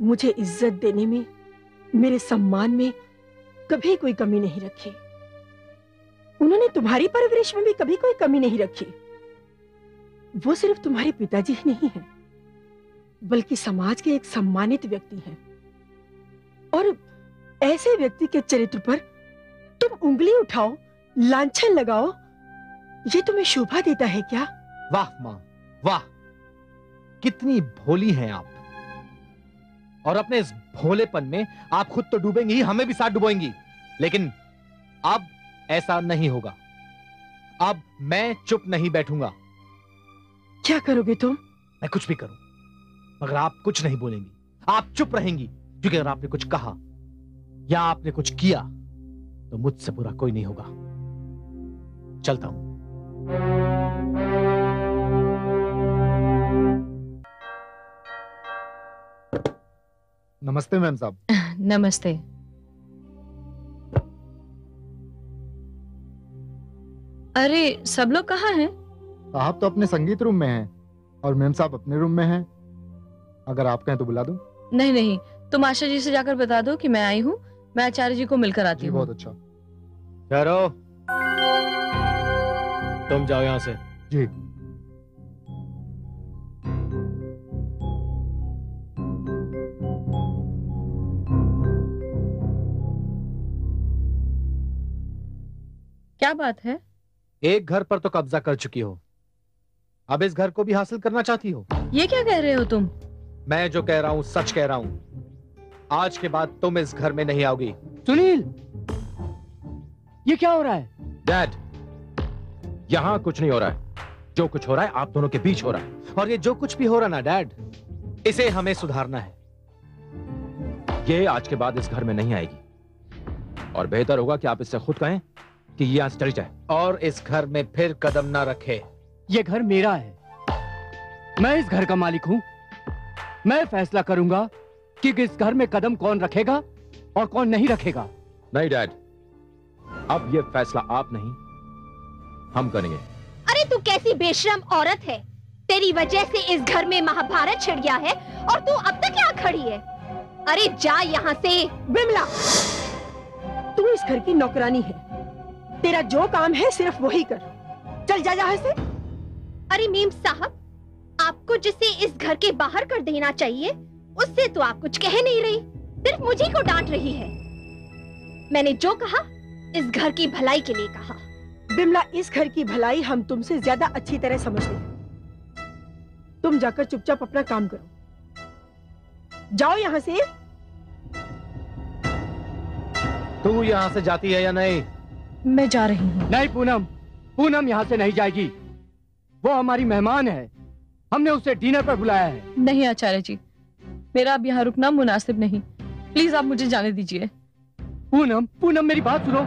मुझे इज़्ज़त देने में, मेरे सम्मान में कभी कोई कमी नहीं रखी। उन्होंने तुम्हारी परवरिश में भी कभी कोई कमी नहीं रखी। वो सिर्फ़ तुम्हारे पिताजी ही नहीं है, बल्कि समाज के एक सम्मानित व्यक्ति हैं। और ऐसे व्यक्ति के चरित्र पर तुम उंगली उठाओ, लांछन लगाओ, ये तुम्हें शोभा देता है क्या? वाह माँ, वाह। कितनी भोली हैं आप। और अपने इस भोलेपन में आप खुद तो डूबेंगी ही हमें भी साथ डुबोएँगी। लेकिन अब ऐसा नहीं होगा। अब मैं चुप नहीं बैठूँगा। क्या करोगे तुम? मैं कुछ भी करूँ मगर आप कुछ नहीं बोलेंगी। आप चुप रहेंगी क्योंकि अगर आपने कुछ कहा या आपने कुछ किया तो मुझसे बुरा कोई नहीं होगा। चलता हूँ। नमस्ते मैम साहब। नमस्ते। अरे सब लोग कहाँ हैं? साहब तो अपने संगीत रूम में हैं और मैम साहब अपने रूम में हैं। अगर आप कहें तो बुला दूँ? नहीं नहीं तुम आशा जी से जाकर बता दो कि मैं आई हूँ। मैं आचार्य जी को मिलकर आती हूँ। बहुत अच्छा। ठहरो। तुम जाओ यहाँ से। जी। क्या बात है? एक घर पर तो कब्जा कर चुकी हो। अब इस घर को भी हासिल करना चाहती हो? ये क्या कह रहे हो तुम? मैं जो कह रहा हूँ सच कह रहा हूँ। आज के बाद तुम इस घर में नहीं आओगी। सुनील! ये क्या हो रहा है? डैड यहाँ कुछ नहीं हो रहा है। जो कुछ हो रहा है आप दोनों के बीच हो रहा है। और ये जो कुछ भी हो रहा ना डैड इसे हमें सुधारना है। ये आज के बाद इस घर में नहीं आएगी। और बेहतर होगा कि आप इससे खुद कहें। कि ये यहाँ से चली जाए। और इस घर में फिर कदम ना रखे। ये घर मेरा है। मैं इस घर का मालिक हूँ। मैं फैसला करूँगा कि इस घर में कदम कौन रखेगा और कौन नहीं रखेगा। नहीं डैड। अब ये फैसला आप नहीं हम करेंगे। अरे तू कैसी बेशरम औरत है। तेरी वजह से इस घर में महाभारत छिड़ गया है और तू अब तक यहाँ खड़ी है। अरे जा यहाँ से। बिमला तू इस घर की नौकरानी है। तेरा जो काम है सिर्फ़ वही कर। चल जा यहाँ से। अरे मीम साहब आपको जिसे इस घर के बाहर कर देना चाहिए उससे तो आप कुछ कह नहीं रही। सिर्फ़ मुझे को डांट रही है। मैंने जो कहा इस घर की भलाई के लिए कहा। बिमला इस घर की भलाई हम तुमसे ज़्यादा अच्छी तरह समझते हैं। तुम जाकर चुपचाप अपना काम करो। जाओ यहाँ से। तू यहाँ से जाती है या नहीं? मैं जा रही हूँ। नहीं पूनम। पूनम यहाँ से नहीं जाएगी। वो हमारी मेहमान है। हमने उसे डिनर पर बुलाया है। नहीं आचार्य जी। मेरा अब यहाँ रुकना मुनासिब नहीं। प्लीज़ आप मुझे जाने दीजिए। पूनम पूनम मेरी बात सुनो।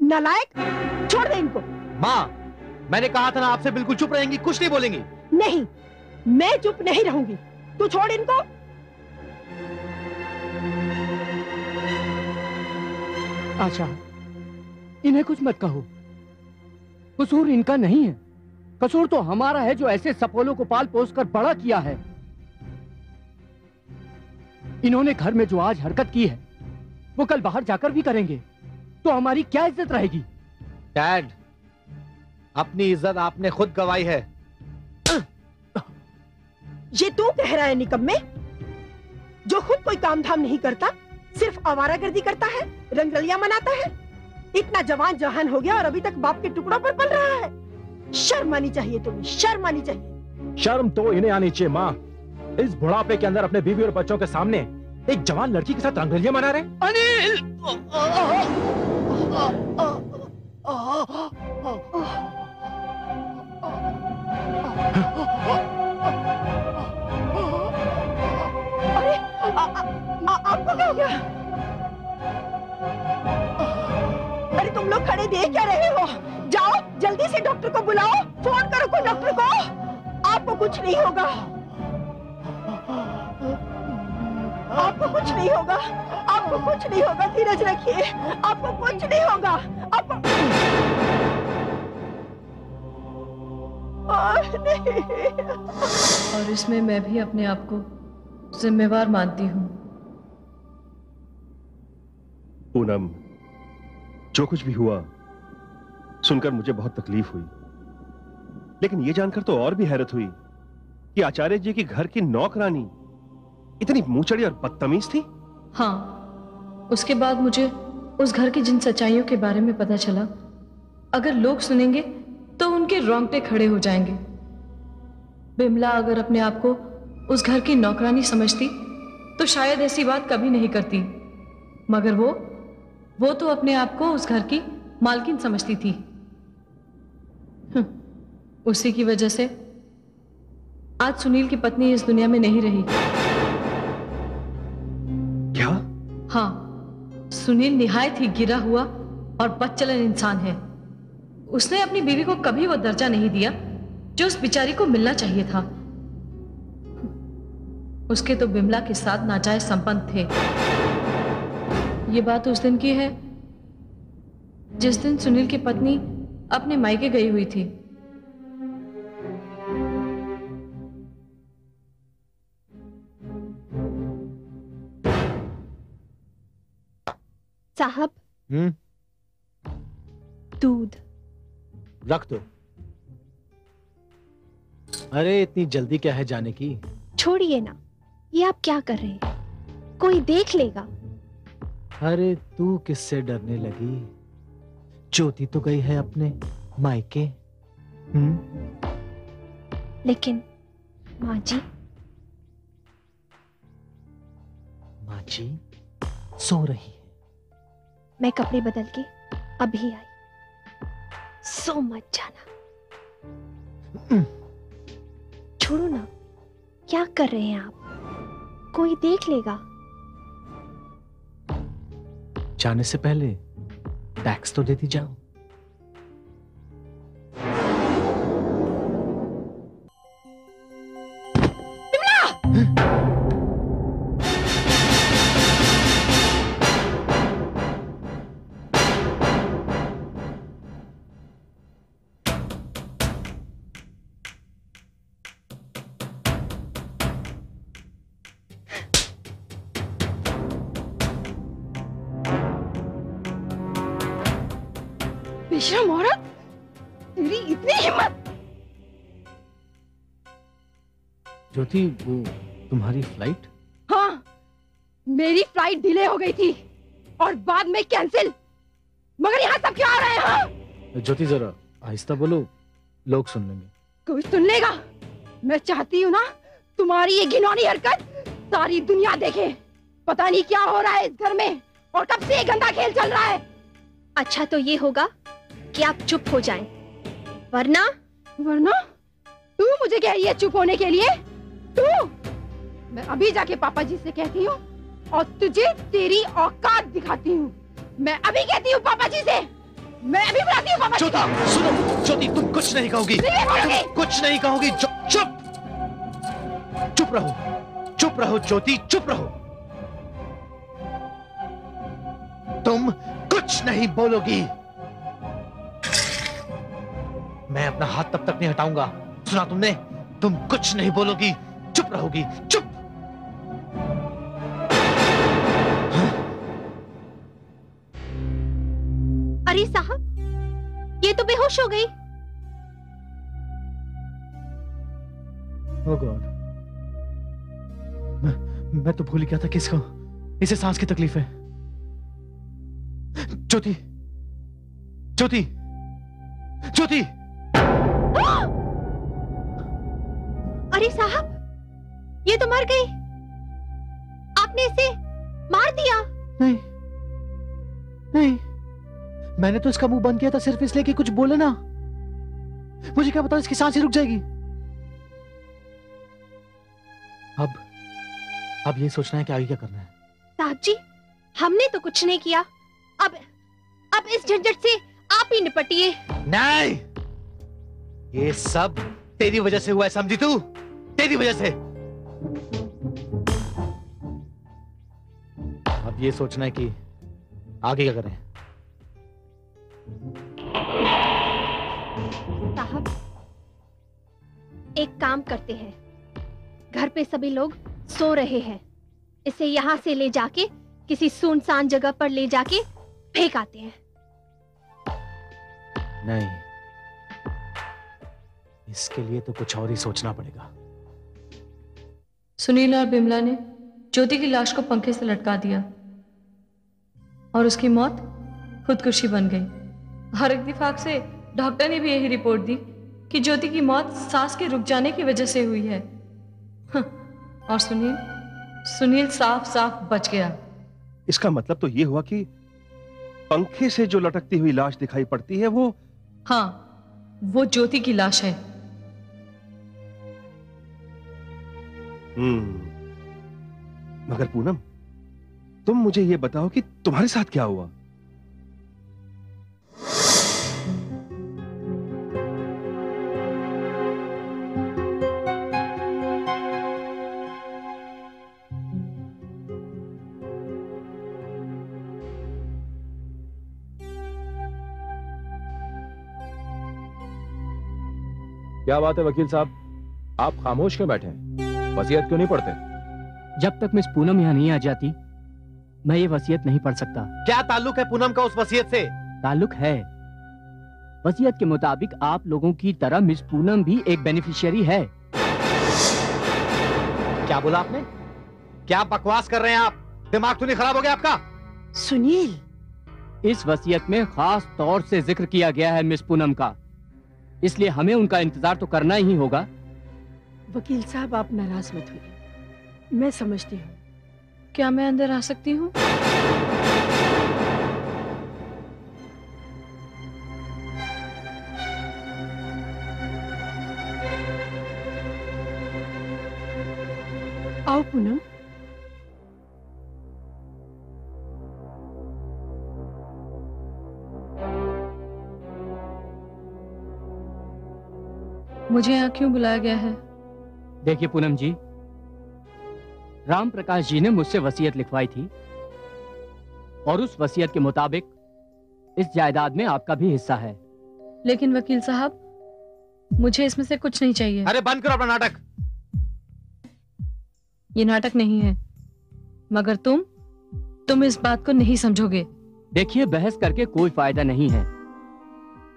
नालायक छोड़ दे इनको। माँ मैंने कहा था ना आपसे बिल्कुल चुप रहेंगी कुछ नहीं बोलेंगी। नहीं मैं चुप नहीं रहूँगी। तू छोड़ इनको। आशा इन्हें कुछ मत कहो। कसूर इनका नहीं है। कसूर तो हमारा है जो ऐसे सपोलों को पाल पोस कर बड़ा किया है। इन्होंने घर में जो आज हरकत की है वो कल बाहर जाकर भी करेंगे। तो हमारी क्या इज़्ज़त रहेगी? डैड अपनी इज़्ज़त आपने खुद गवाई है। ये तू कह रहा है निकम्मे? जो खुद कोई काम धाम नहीं करता सिर्फ़ आवारागर्दी करता है रंगरलिया मनाता है। इतना जवान जहान हो गया और अभी तक बाप के टुकड़ों पर पल रहा है। शर्म आनी चाहिए तुम्हें शर्म आनी चाहिए। शर्म तो इन्हें आनी चाहिए माँ। इस बुढ़ापे के अंदर अपने बीवी और बच्चों के सामने एक जवान लड़की के साथ रंगलियाँ मना रहे। अनिल! अरे आपको क्या हो गया अरे तुम लोग खड़े देख क्या रहे हो? जाओ, जल्दी से डॉक्टर को बुलाओ। फ़ोन करो कोई डॉक्टर को। आपको कुछ नहीं होगा। आपको कुछ नहीं होगा। आपको कुछ नहीं होगा, धीरज रखिए। आपको कुछ नहीं होगा। आपको और इसमें मैं भी अपने आप को जिम्मेवार मानती हूँ। पूनम जो कुछ भी हुआ सुनकर मुझे बहुत तकलीफ़ हुई। लेकिन यह जानकर तो और भी हैरत हुई कि आचार्य जी की घर की नौकरानी इतनी मुंहचड़ी और बदतमीज थी। हाँ उसके बाद मुझे उस घर की जिन सच्चाइयों के बारे में पता चला अगर लोग सुनेंगे तो उनके रोंगटे खड़े हो जाएँगे। बिमला अगर अपने आप को उस घर की नौकरानी समझती तो शायद ऐसी बात कभी नहीं करती। मगर वो वो तो अपने आप को उस घर की मालकिन समझती थी। हम्म, उसी की वजह से आज सुनील की पत्नी इस दुनिया में नहीं रही। क्या? हाँ सुनील निहायत ही गिरा हुआ और बदचलन इंसान है। उसने अपनी बीवी को कभी वो दर्जा नहीं दिया जो उस बिचारी को मिलना चाहिए था। उसके तो बिमला के साथ नाजायज संबंध थे। ये बात उस दिन की है जिस दिन सुनील की पत्नी अपने मायके गई हुई थी। साहब। हम्म। दूध। रख दो। अरे इतनी जल्दी क्या है जाने की? छोड़िए ना। ये आप क्या कर रहे हैं? कोई देख लेगा। अरे तू किससे डरने लगी? ज्योति तो गई है अपने मायके। हम्म? लेकिन माँ जी माँ जी सो रही है। मैं कपड़े बदल के अभी आई। सो मत जाना। छोड़ो ना। क्या कर रहे हैं आप? कोई देख लेगा। जाने से पहले टैक्स तो दे दी जाओ। ज्योति वो तुम्हारी फ़्लाइट? हाँ मेरी फ़्लाइट डिले हो गई थी और बाद में कैंसिल। मगर यहाँ सब क्यों आ रहे हैं हाँ? ज्योति जरा आहिस्ता बोलो लोग सुन लेंगे। कोई सुन लेगा? मैं चाहती हूँ ना तुम्हारी ये घिनौनी हरकत सारी दुनिया देखे। पता नहीं क्या हो रहा है इस घर में और कब से ये गंदा खेल चल रहा है। अच्छा तो ये होगा कि आप चुप हो जाएँ। वरना वरना तू मुझे कह रही है चुप होने के लिए? तू? मैं अभी जाके पापा जी से कहती हूँ और तुझे तेरी औकात दिखाती हूँ। मैं अभी कहती हूँ पापा जी से। मैं अभी बुलाती हूँ पापा जी। सुनो ज्योति तुम कुछ नहीं कहोगी। तुम कुछ नहीं कहोगी। चुप चुप। चुप रहो। चुप रहो ज्योति चुप रहो। तुम कुछ नहीं बोलोगी। मैं अपना हाथ तब तक नहीं हटाऊँगा। सुना तुमने? तुम कुछ नहीं बोलोगी। चुप रहोगी चुप। अरे साहब ये तो बेहोश हो गई। Oh God. मैं, मैं तो भूल गया था कि इसको इसे सांस की तकलीफ़ है। ज्योति ज्योति ज्योति। अरे साहब ये तो मर गई। आपने इसे मार दिया। नहीं। नहीं। मैंने तो इसका मुँह बंद किया था सिर्फ़ इसलिए कि कुछ बोले ना। मुझे क्या पता इसकी साँसें रुक जाएगी। अब अब ये सोचना है कि आगे क्या करना है। साहब जी हमने तो कुछ नहीं किया। अब अब इस झंझट से आप ही निपटिए। नहीं। ये सब तेरी वजह से हुआ है समझी तू? तेरी वजह से। अब ये सोचना है कि आगे क्या करें? साहब एक काम करते हैं। घर पे सभी लोग सो रहे हैं। इसे यहाँ से ले जाके किसी सुनसान जगह पर ले जाके फेंक आते हैं। नहीं। इसके लिए तो कुछ और ही सोचना पड़ेगा। सुनील और बिमला ने ज्योति की लाश को पंखे से लटका दिया। और उसकी मौत खुदकुशी बन गई। और इत्तेफाक से डॉक्टर ने भी यही रिपोर्ट दी कि ज्योति की मौत सांस के रुक जाने की वजह से हुई है। और सुनील सुनील साफ़ साफ़ बच गया। इसका मतलब तो ये हुआ कि पंखे से जो लटकती हुई लाश दिखाई पड़ती है वो हाँ वो ज्योति की लाश है। हम्म मगर पूनम तुम मुझे ये बताओ कि तुम्हारे साथ क्या हुआ? क्या बात है वकील साहब? आप खामोश क्यों बैठे हैं? वसीयत क्यों नहीं पढ़ते? जब तक मिस पूनम यहाँ नहीं आ जाती मैं ये वसीयत नहीं पढ़ सकता। क्या ताल्लुक है पूनम का उस वसीयत से? ताल्लुक है। वसीयत के मुताबिक आप लोगों की तरह मिस पूनम भी एक बेनिफिशियरी है। क्या बोला आपने? क्या बकवास कर रहे हैं आप? दिमाग तो नहीं खराब हो गया आपका? सुनील। इस वसीयत में खास तौर से ज़िक्र किया गया है मिस पूनम का। इसलिए हमें उनका इंतज़ार तो करना ही होगा। वकील साहब आप नाराज़ मत हुए मैं समझती हूँ। क्या मैं अंदर आ सकती हूँ? आओ पूनम। मुझे यहाँ क्यों बुलाया गया है? देखिए पूनम जी राम प्रकाश जी ने मुझसे वसीयत लिखवाई थी और उस वसीयत के मुताबिक इस जायदाद में आपका भी हिस्सा है। लेकिन वकील साहब मुझे इसमें से कुछ नहीं चाहिए। अरे बंद करो अपना नाटक। ये नाटक नहीं है मगर तुम तुम इस बात को नहीं समझोगे। देखिए बहस करके कोई फ़ायदा नहीं है।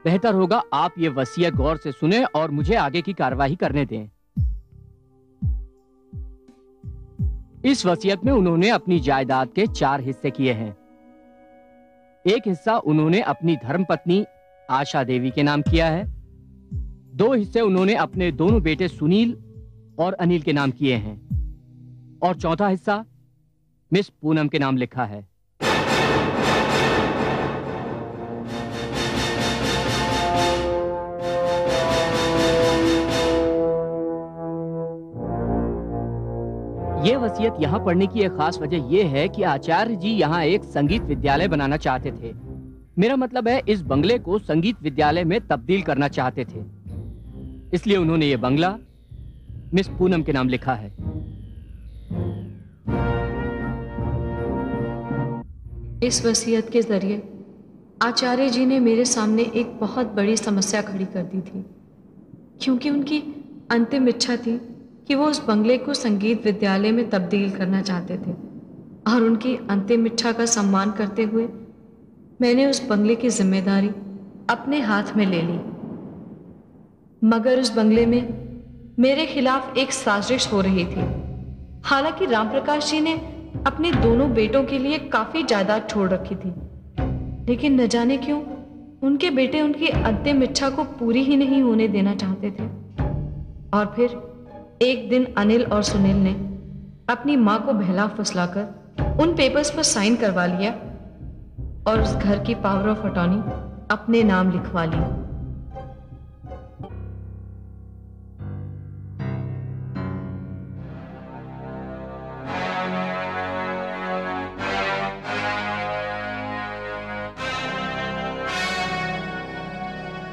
बेहतर होगा आप ये वसीयत गौर से सुने और मुझे आगे की कार्रवाई करने दें। इस वसीयत में उन्होंने अपनी जायदाद के चार हिस्से किए हैं। एक हिस्सा उन्होंने अपनी धर्मपत्नी आशा देवी के नाम किया है। दो हिस्से उन्होंने अपने दोनों बेटे सुनील और अनिल के नाम किए हैं। और चौथा हिस्सा मिस पूनम के नाम लिखा है। ये वसीयत यहाँ पढ़ने की एक खास वजह यह है कि आचार्य जी यहाँ एक संगीत विद्यालय बनाना चाहते थे। मेरा मतलब है, इस बंगले को संगीत विद्यालय में तब्दील करना चाहते थे। इसलिए उन्होंने ये बंगला मिस पूनम के नाम लिखा है। इस वसीयत के ज़रिए आचार्य जी ने मेरे सामने एक बहुत बड़ी समस्या खड़ी कर दी थी, क्योंकि उनकी अंतिम इच्छा थी कि वो उस बंगले को संगीत विद्यालय में तब्दील करना चाहते थे और उनकी अंतिम इच्छा का सम्मान करते हुए मैंने उस बंगले की ज़िम्मेदारी अपने हाथ में ले ली। मगर उस बंगले में मेरे खिलाफ एक साजिश हो रही थी। हालाँकि रामप्रकाश जी ने अपने दोनों बेटों के लिए काफ़ी जायदाद छोड़ रखी थी। लेकिन न जाने क्यों उनके बेटे उनकी अंतिम इच्छा को पूरी ही नहीं होने देना चाहते थे। और फिर एक दिन अनिल और सुनील ने अपनी माँ को बहला फुसलाकर उन पेपर्स पर साइन करवा लिया और उस घर की पावर ऑफ़ अटॉर्नी अपने नाम लिखवा ली।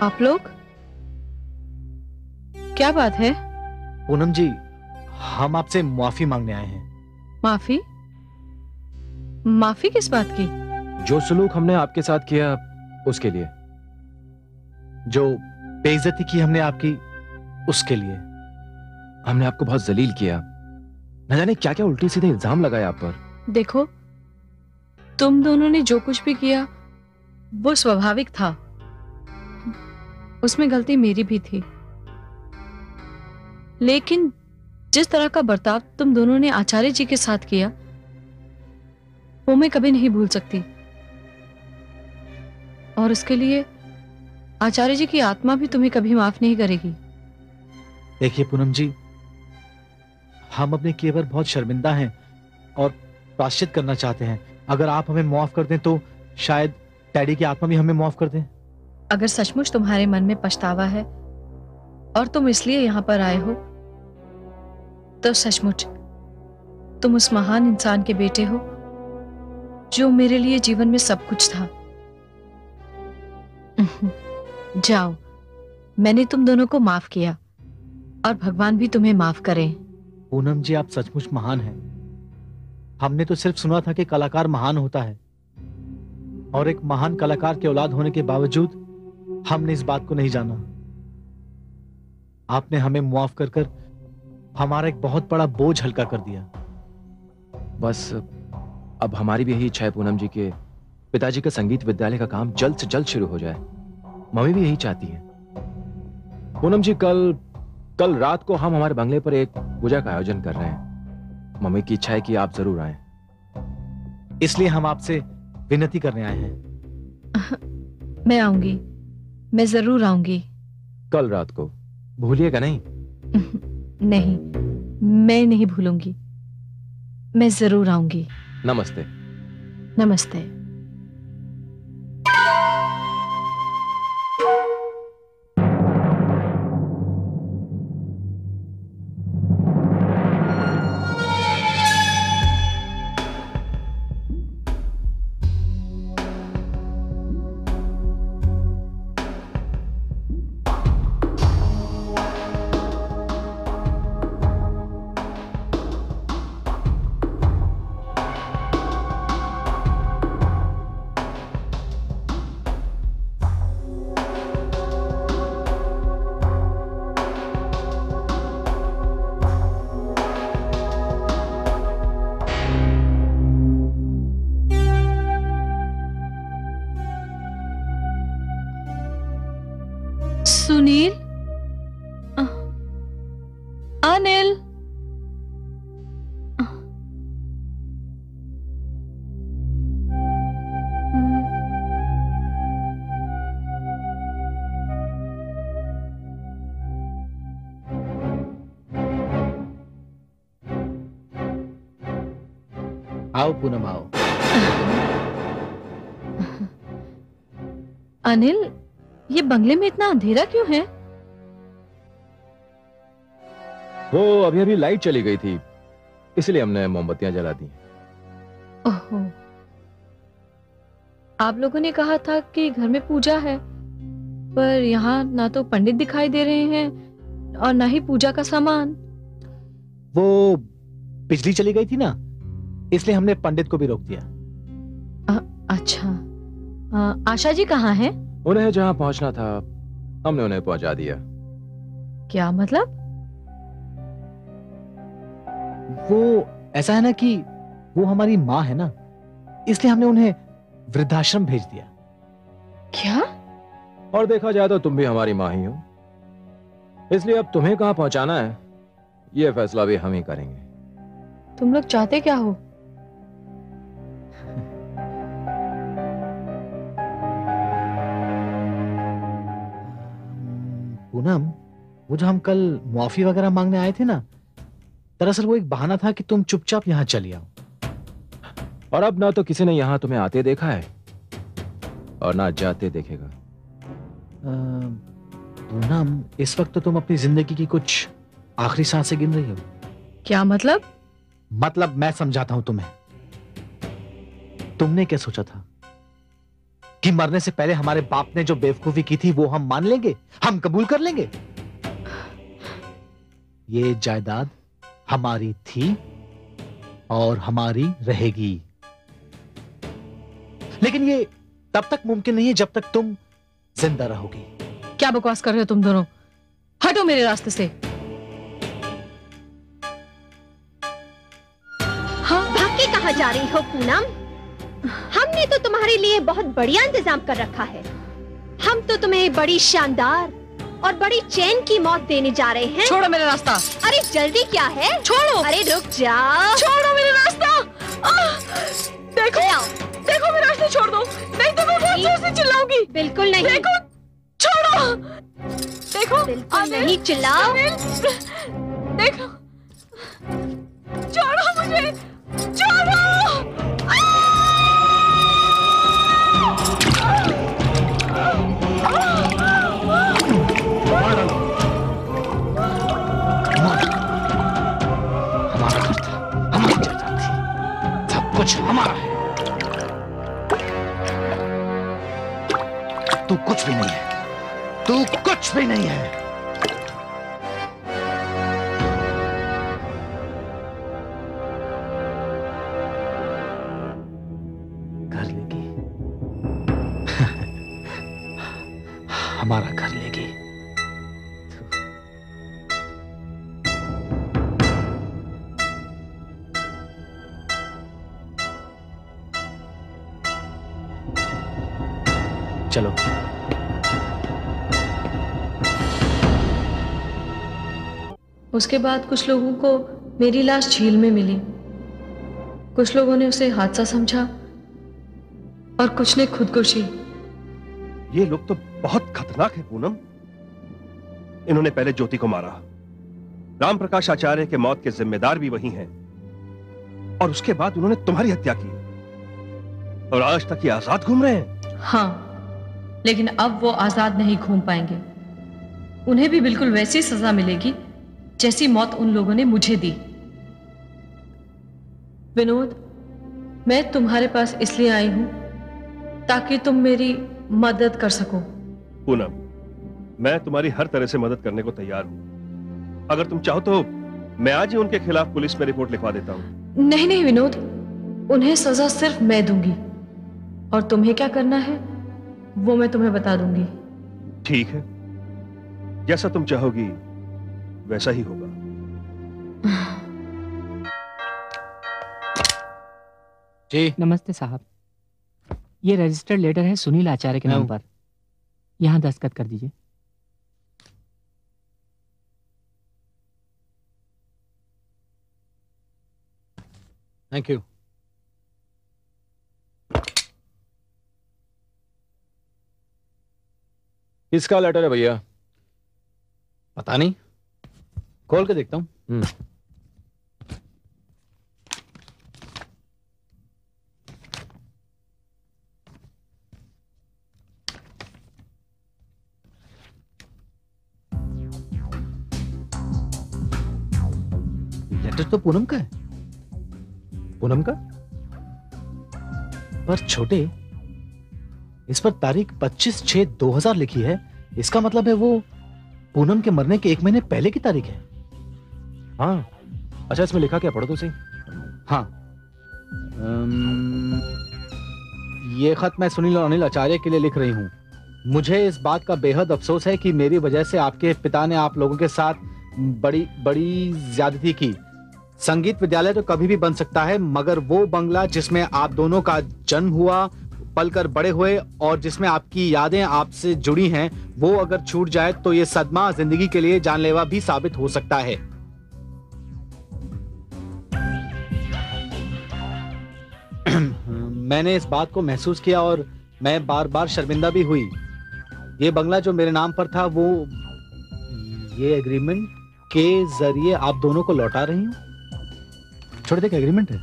आप लोग? क्या बात है? पूनम जी हम आपसे माफ़ी मांगने आए हैं। माफ़ी? माफ़ी किस बात की? जो सलूक हमने आपके साथ किया उसके लिए। जो बेइज्जती की हमने आपकी उसके लिए। हमने आपको बहुत जलील किया। न जाने क्या क्या उल्टी सीधे इल्ज़ाम लगाया आप पर। देखो तुम दोनों ने जो कुछ भी किया वो स्वाभाविक था। उसमें गलती मेरी भी थी। लेकिन जिस तरह का बर्ताव तुम दोनों ने आचार्य जी के साथ किया वो मैं कभी नहीं भूल सकती। और उसके लिए आचार्य जी की आत्मा भी तुम्हें कभी माफ़ नहीं करेगी। देखिए पूनम जी हम अपने किए पर बहुत शर्मिंदा हैं और प्राश्चित करना चाहते हैं। अगर आप हमें माफ़ कर दें तो शायद डैडी की आत्मा भी हमें माफ़ कर दें। अगर सचमुच तुम्हारे मन में पछतावा है और तुम इसलिए यहाँ पर आए हो? तो सचमुच, तुम उस महान इंसान के बेटे हो, जो मेरे लिए जीवन में सब कुछ था। जाओ, मैंने तुम दोनों को माफ़ किया, और भगवान भी तुम्हें माफ़ करें। पूनम जी, आप सचमुच महान हैं। हमने तो सिर्फ़ सुना था कि कलाकार महान होता है, और एक महान कलाकार के औलाद होने के बावजूद हमने इस बात को नहीं जाना। आपने हमें मुआफ कर कर हमारा एक बहुत बड़ा बोझ हल्का कर दिया। बस अब हमारी भी यही इच्छा है पूनम जी के पिताजी का संगीत विद्यालय का काम जल्द से जल्द शुरू हो जाए। मम्मी भी यही चाहती है। पूनम जी कल कल रात को हम हमारे बंगले पर एक पूजा का आयोजन कर रहे हैं। मम्मी की इच्छा है कि आप ज़रूर आए। इसलिए हम आपसे विनती करने आए हैं। मैं आऊँगी। मैं ज़रूर आऊँगी। कल रात को। भूलिएगा नहीं? नहीं मैं नहीं भूलूँगी। मैं ज़रूर आऊँगी। नमस्ते। नमस्ते। पूनम आओ अनिल ये बंगले में इतना अंधेरा क्यों है? वो अभी अभी लाइट चली गई थी इसलिए हमने मोमबत्तियाँ जला दी ओहो। आप लोगों ने कहा था कि घर में पूजा है पर यहाँ ना तो पंडित दिखाई दे रहे हैं और ना ही पूजा का सामान। वो बिजली चली गई थी ना? इसलिए हमने पंडित को भी रोक दिया। आ, अच्छा। आ, आशा जी कहाँ हैं? उन्हें जहाँ पहुँचना था हमने उन्हें पहुँचा दिया। क्या मतलब? वो ऐसा है ना कि वो हमारी माँ है ना इसलिए हमने उन्हें वृद्धाश्रम भेज दिया। क्या? और देखा जाए तो तुम भी हमारी माँ ही हो। इसलिए अब तुम्हें कहाँ पहुंचाना है यह फैसला भी हम ही करेंगे। तुम लोग चाहते क्या हो? पूनम वो जो हम कल मुआफी वगैरह मांगने आए थे ना दरअसल वो एक बहाना था कि तुम चुपचाप यहाँ चली आओ। और अब ना तो किसी ने यहाँ तुम्हें आते देखा है और ना जाते देखेगा। पूनम इस वक्त तो तुम अपनी ज़िंदगी की कुछ आखिरी साँसें गिन रही हो। क्या मतलब? मतलब मैं समझाता हूँ तुम्हें। तुमने क्या सोचा था? कि मरने से पहले हमारे बाप ने जो बेवकूफ़ी की थी वो हम मान लेंगे? हम कबूल कर लेंगे? ये जायदाद हमारी थी और हमारी रहेगी। लेकिन ये तब तक मुमकिन नहीं है जब तक तुम ज़िंदा रहोगी। क्या बकवास कर रहे हो तुम दोनों? हटो मेरे रास्ते से। हाँ भाग के कहा जा रही हो पूनम? हमने तो तुम्हारे लिए बहुत बढ़िया इंतज़ाम कर रखा है। हम तो तुम्हें बड़ी शानदार और बड़ी चैन की मौत देने जा रहे हैं। छोड़ो मेरा रास्ता। अरे जल्दी क्या है? छोड़ो। अरे रुक जाओ। छोड़ो मेरा रास्ता! देखो देखो मेरा रास्ता छोड़ दो। नहीं तो मैं बहुत ज़ोर से चिल्लाऊँगी। बिल्कुल नहीं। देखो छोड़ो। देखो बिल्कुल नहीं चिल्लाओ। देखो। मुझे। छोड़ो। भी नहीं है। तू कुछ भी नहीं है। हमारा घर लेगी। उसके बाद कुछ लोगों को मेरी लाश झील में मिली। कुछ लोगों ने उसे हादसा समझा और कुछ ने खुदकुशी। ये लोग तो बहुत खतरनाक है पूनम। इन्होंने पहले ज्योति को मारा। राम प्रकाश आचार्य के मौत के जिम्मेदार भी वही हैं। और उसके बाद उन्होंने तुम्हारी हत्या की। और आज तक ये आज़ाद घूम रहे हैं। हाँ लेकिन अब वो आज़ाद नहीं घूम पाएँगे। उन्हें भी बिल्कुल वैसी सजा मिलेगी जैसी मौत उन लोगों ने मुझे दी। विनोद मैं तुम्हारे पास इसलिए आई हूँ ताकि तुम मेरी मदद कर सको। पूनम मैं तुम्हारी हर तरह से मदद करने को तैयार हूँ। अगर तुम चाहो तो मैं आज ही उनके खिलाफ पुलिस में रिपोर्ट लिखवा देता हूँ। नहीं नहीं विनोद उन्हें सजा सिर्फ़ मैं दूँगी। और तुम्हें क्या करना है वो मैं तुम्हें बता दूँगी। ठीक है। जैसा तुम चाहोगी वैसा ही होगा। जी। नमस्ते साहब। ये रजिस्टर्ड लेटर है सुनील आचार्य के नाम। पर। यहाँ दस्तखत कर दीजिए। थैंक यू किसका लेटर है भैया? पता नहीं। खोल के देखता हूँ। हम्म। लेटर तो पूनम का है। पूनम का? पर छोटे इस पर तारीख 25 छह 2000 लिखी है। इसका मतलब है वो पूनम के मरने के एक महीने पहले की तारीख है। हाँ। अच्छा इसमें लिखा क्या पढ़ो तो हाँ। अम्म, ये खत मैं सुनील और अनिल आचार्य के लिए लिख रही हूँ। मुझे इस बात का बेहद अफसोस है कि मेरी वजह से आपके पिता ने आप लोगों के साथ बड़ी बड़ी ज्यादती की। संगीत विद्यालय तो कभी भी बन सकता है मगर वो बंगला जिसमें आप दोनों का जन्म हुआ पलकर बड़े हुए और जिसमें आपकी यादें आपसे जुड़ी हैं वो अगर छूट जाए तो ये सदमा ज़िंदगी के लिए जानलेवा भी साबित हो सकता है। मैंने इस बात को महसूस किया और मैं बार बार शर्मिंदा भी हुई। ये बंगला जो मेरे नाम पर था, वो, ये एग्रीमेंट के ज़रिए आप दोनों को लौटा रही हूँ? छोड़ देख एग्रीमेंट है?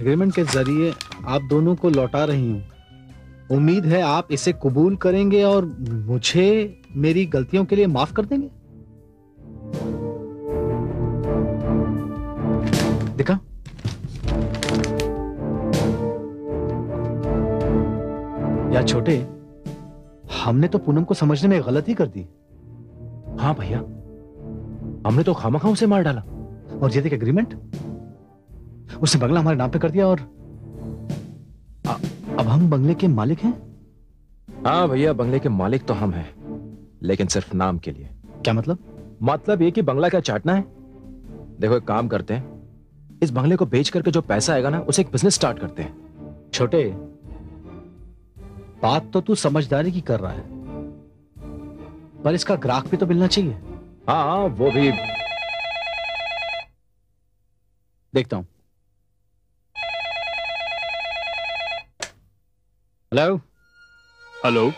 एग्रीमेंट के ज़रिए आप दोनों को लौटा रही हूँ। उम्मीद है आप इसे कबूल करेंगे और मुझे मेरी गलतियों के लिए माफ़ कर देंगे। दिखा? या छोटे हमने तो पूनम को समझने में गलती कर दी। हाँ भैया हमने तो खामखा उसे मार डाला। और ये देख एग्रीमेंट उसने बंगला हमारे नाम पे कर दिया और अ- अब हम बंगले के मालिक हैं? हाँ भैया बंगले के मालिक तो हम हैं लेकिन सिर्फ़ नाम के लिए। क्या मतलब? मतलब ये कि बंगला क्या चाटना है? देखो एक काम करते हैं। इस बंगले को बेच करके जो पैसा आएगा ना उसे एक बिज़नेस स्टार्ट करते हैं। छोटे बात तो तू समझदारी की कर रहा है। पर इसका ग्राहक भी तो मिलना चाहिए। हाँ हाँ वो भी। देखता हूँ। हेलो हेलो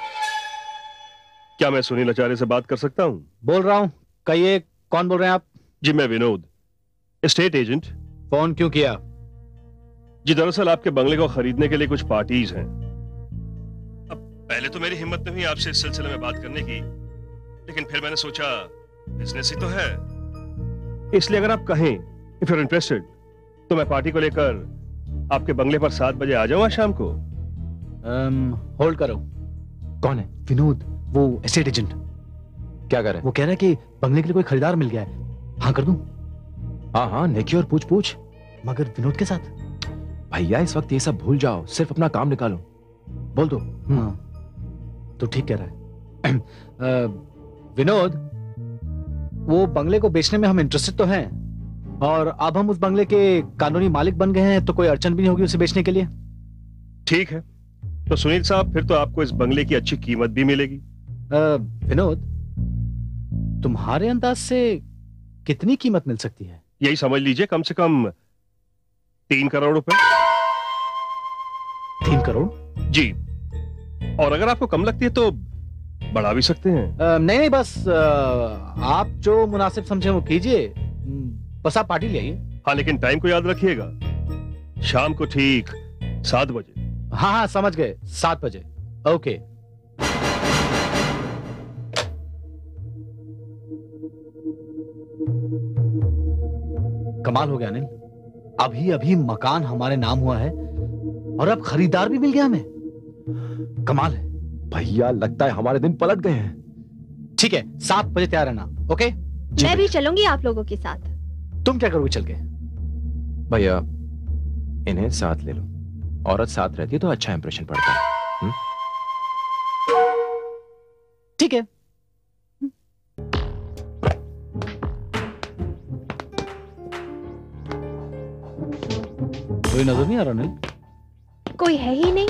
क्या मैं सुनील आचार्य से बात कर सकता हूँ? बोल रहा हूँ। कहिए कौन बोल रहे हैं आप? जी मैं विनोद। स्टेट एजेंट फ़ोन क्यों किया? जी दरअसल आपके बंगले को खरीदने के लिए कुछ पार्टीज़ हैं। पहले तो मेरी हिम्मत नहीं हुई आपसे इस सिलसिले में बात करने की लेकिन फिर मैंने सोचा बिज़नेस ही तो है। इसलिए अगर आप कहें इफ़ यू इंटरेस्टेड तो मैं पार्टी को लेकर आपके बंगले पर सात बजे आ जाऊँगा शाम को। होल्ड करो। कौन है? विनोद वो एस्टेट एजेंट क्या कर रहे वो कह रहा है कि बंगले के लिए कोई खरीदार मिल गया है। हाँ कर दूँ? हाँ हाँ नेकी और पूछ पूछ मगर विनोद के साथ? भैया इस वक्त ये सब भूल जाओ। सिर्फ़ अपना काम निकालो। बोल दो। हाँ। तो ठीक कह रहा है। विनोद वो बंगले को बेचने में हम इंटरेस्टेड तो हैं और अब हम उस बंगले के कानूनी मालिक बन गए हैं तो कोई अड़चन भी नहीं होगी उसे बेचने के लिए? ठीक है। तो सुनील साहब फिर तो आपको इस बंगले की अच्छी कीमत भी मिलेगी। विनोद तुम्हारे अंदाज से कितनी कीमत मिल सकती है? यही समझ लीजिए कम से कम तीन करोड़ रुपए। तीन करोड़? जी। और अगर आपको कम लगती है तो बढ़ा भी सकते हैं। नहीं नहीं बस आप जो मुनासिब समझे वो कीजिए। हम्म, बस आप पार्टी ले आइए। हाँ लेकिन टाइम को याद रखिएगा। शाम को ठीक सात बजे। हाँ हाँ समझ गए। सात बजे। ओके। कमाल हो गया अनिल। अभी अभी मकान हमारे नाम हुआ है और अब खरीदार भी मिल गया हमें। कमाल है। भैया लगता है हमारे दिन पलट गए हैं। ठीक है सात बजे तैयार रहना ओके? मैं भी चलूँगी आप लोगों के साथ। तुम क्या करोगे चल के? भैया इन्हें साथ ले लो। औरत साथ रहती है तो अच्छा इंप्रेशन पड़ता है। हम्म? ठीक है। कोई नज़र नहीं आ रहा अनिल कोई है ही नहीं।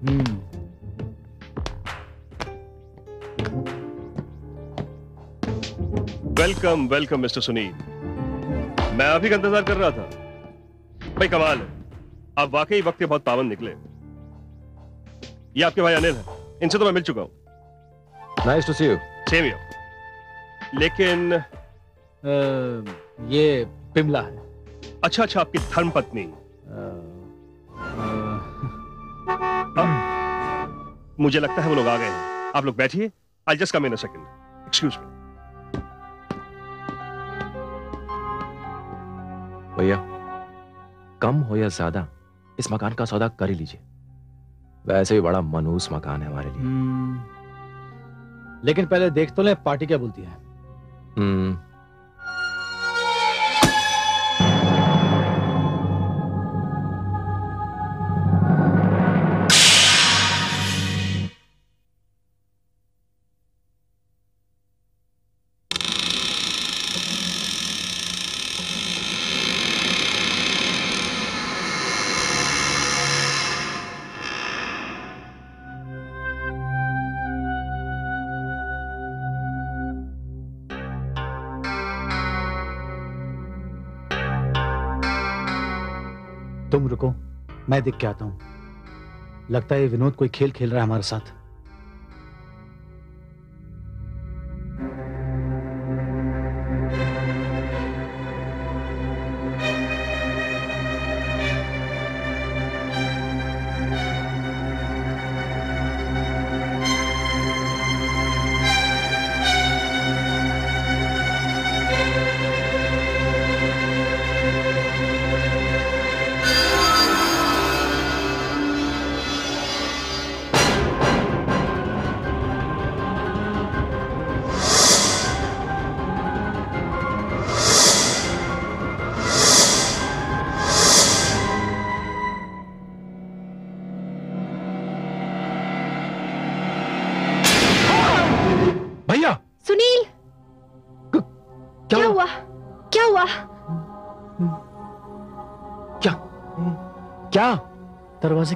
Hmm welcome welcome mister Sunil. मैं अभी का इंतज़ार कर रहा था। भाई कमाल है। आप वाकई वक्त के बहुत पावन निकले। ये आपके भाई अनिल हैं। इनसे तो मैं मिल चुका हूँ। Nice to see you same you लेकिन अ, ये पिमला है। अच्छा अच्छा आपकी धर्म पत्नी। मुझे लगता है वो लोग आ गए हैं। आप लोग बैठिए। I just come in a second excuse me भैया कम हो या ज़्यादा इस मकान का सौदा कर ही लीजिए। वैसे भी बड़ा मनूस मकान है हमारे लिए। हम्म, लेकिन पहले देख तो ले पार्टी क्या बोलती है? मैं देख के आता हूँ लगता है विनोद कोई खेल खेल रहा है हमारे साथ।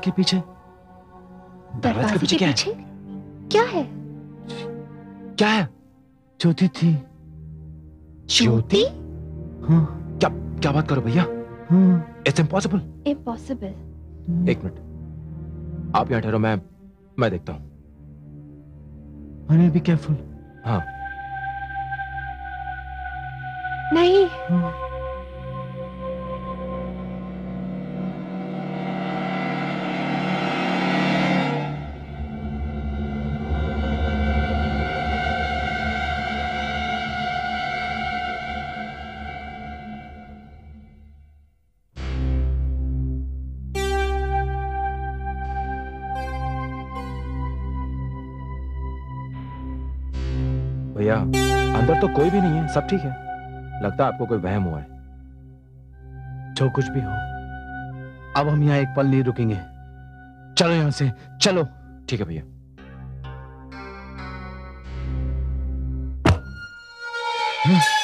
के पीछे? दरवाजे के पीछे क्या है? क्या है? क्या है? ज्योति थी। ज्योति? हाँ। क्या क्या बात करो भैया? हाँ। इट्स इम्पॉसिबल इम्पॉसिबल एक मिनट। आप यहाँ ठहरो मैं मैं देखता हूँ। अनिल बी केयरफुल हाँ। नहीं। तो कोई भी नहीं है सब ठीक है। लगता है आपको कोई वहम हुआ है। जो कुछ भी हो अब हम यहाँ एक पल नहीं रुकेंगे। चलो यहाँ से चलो। ठीक है भैया। चलो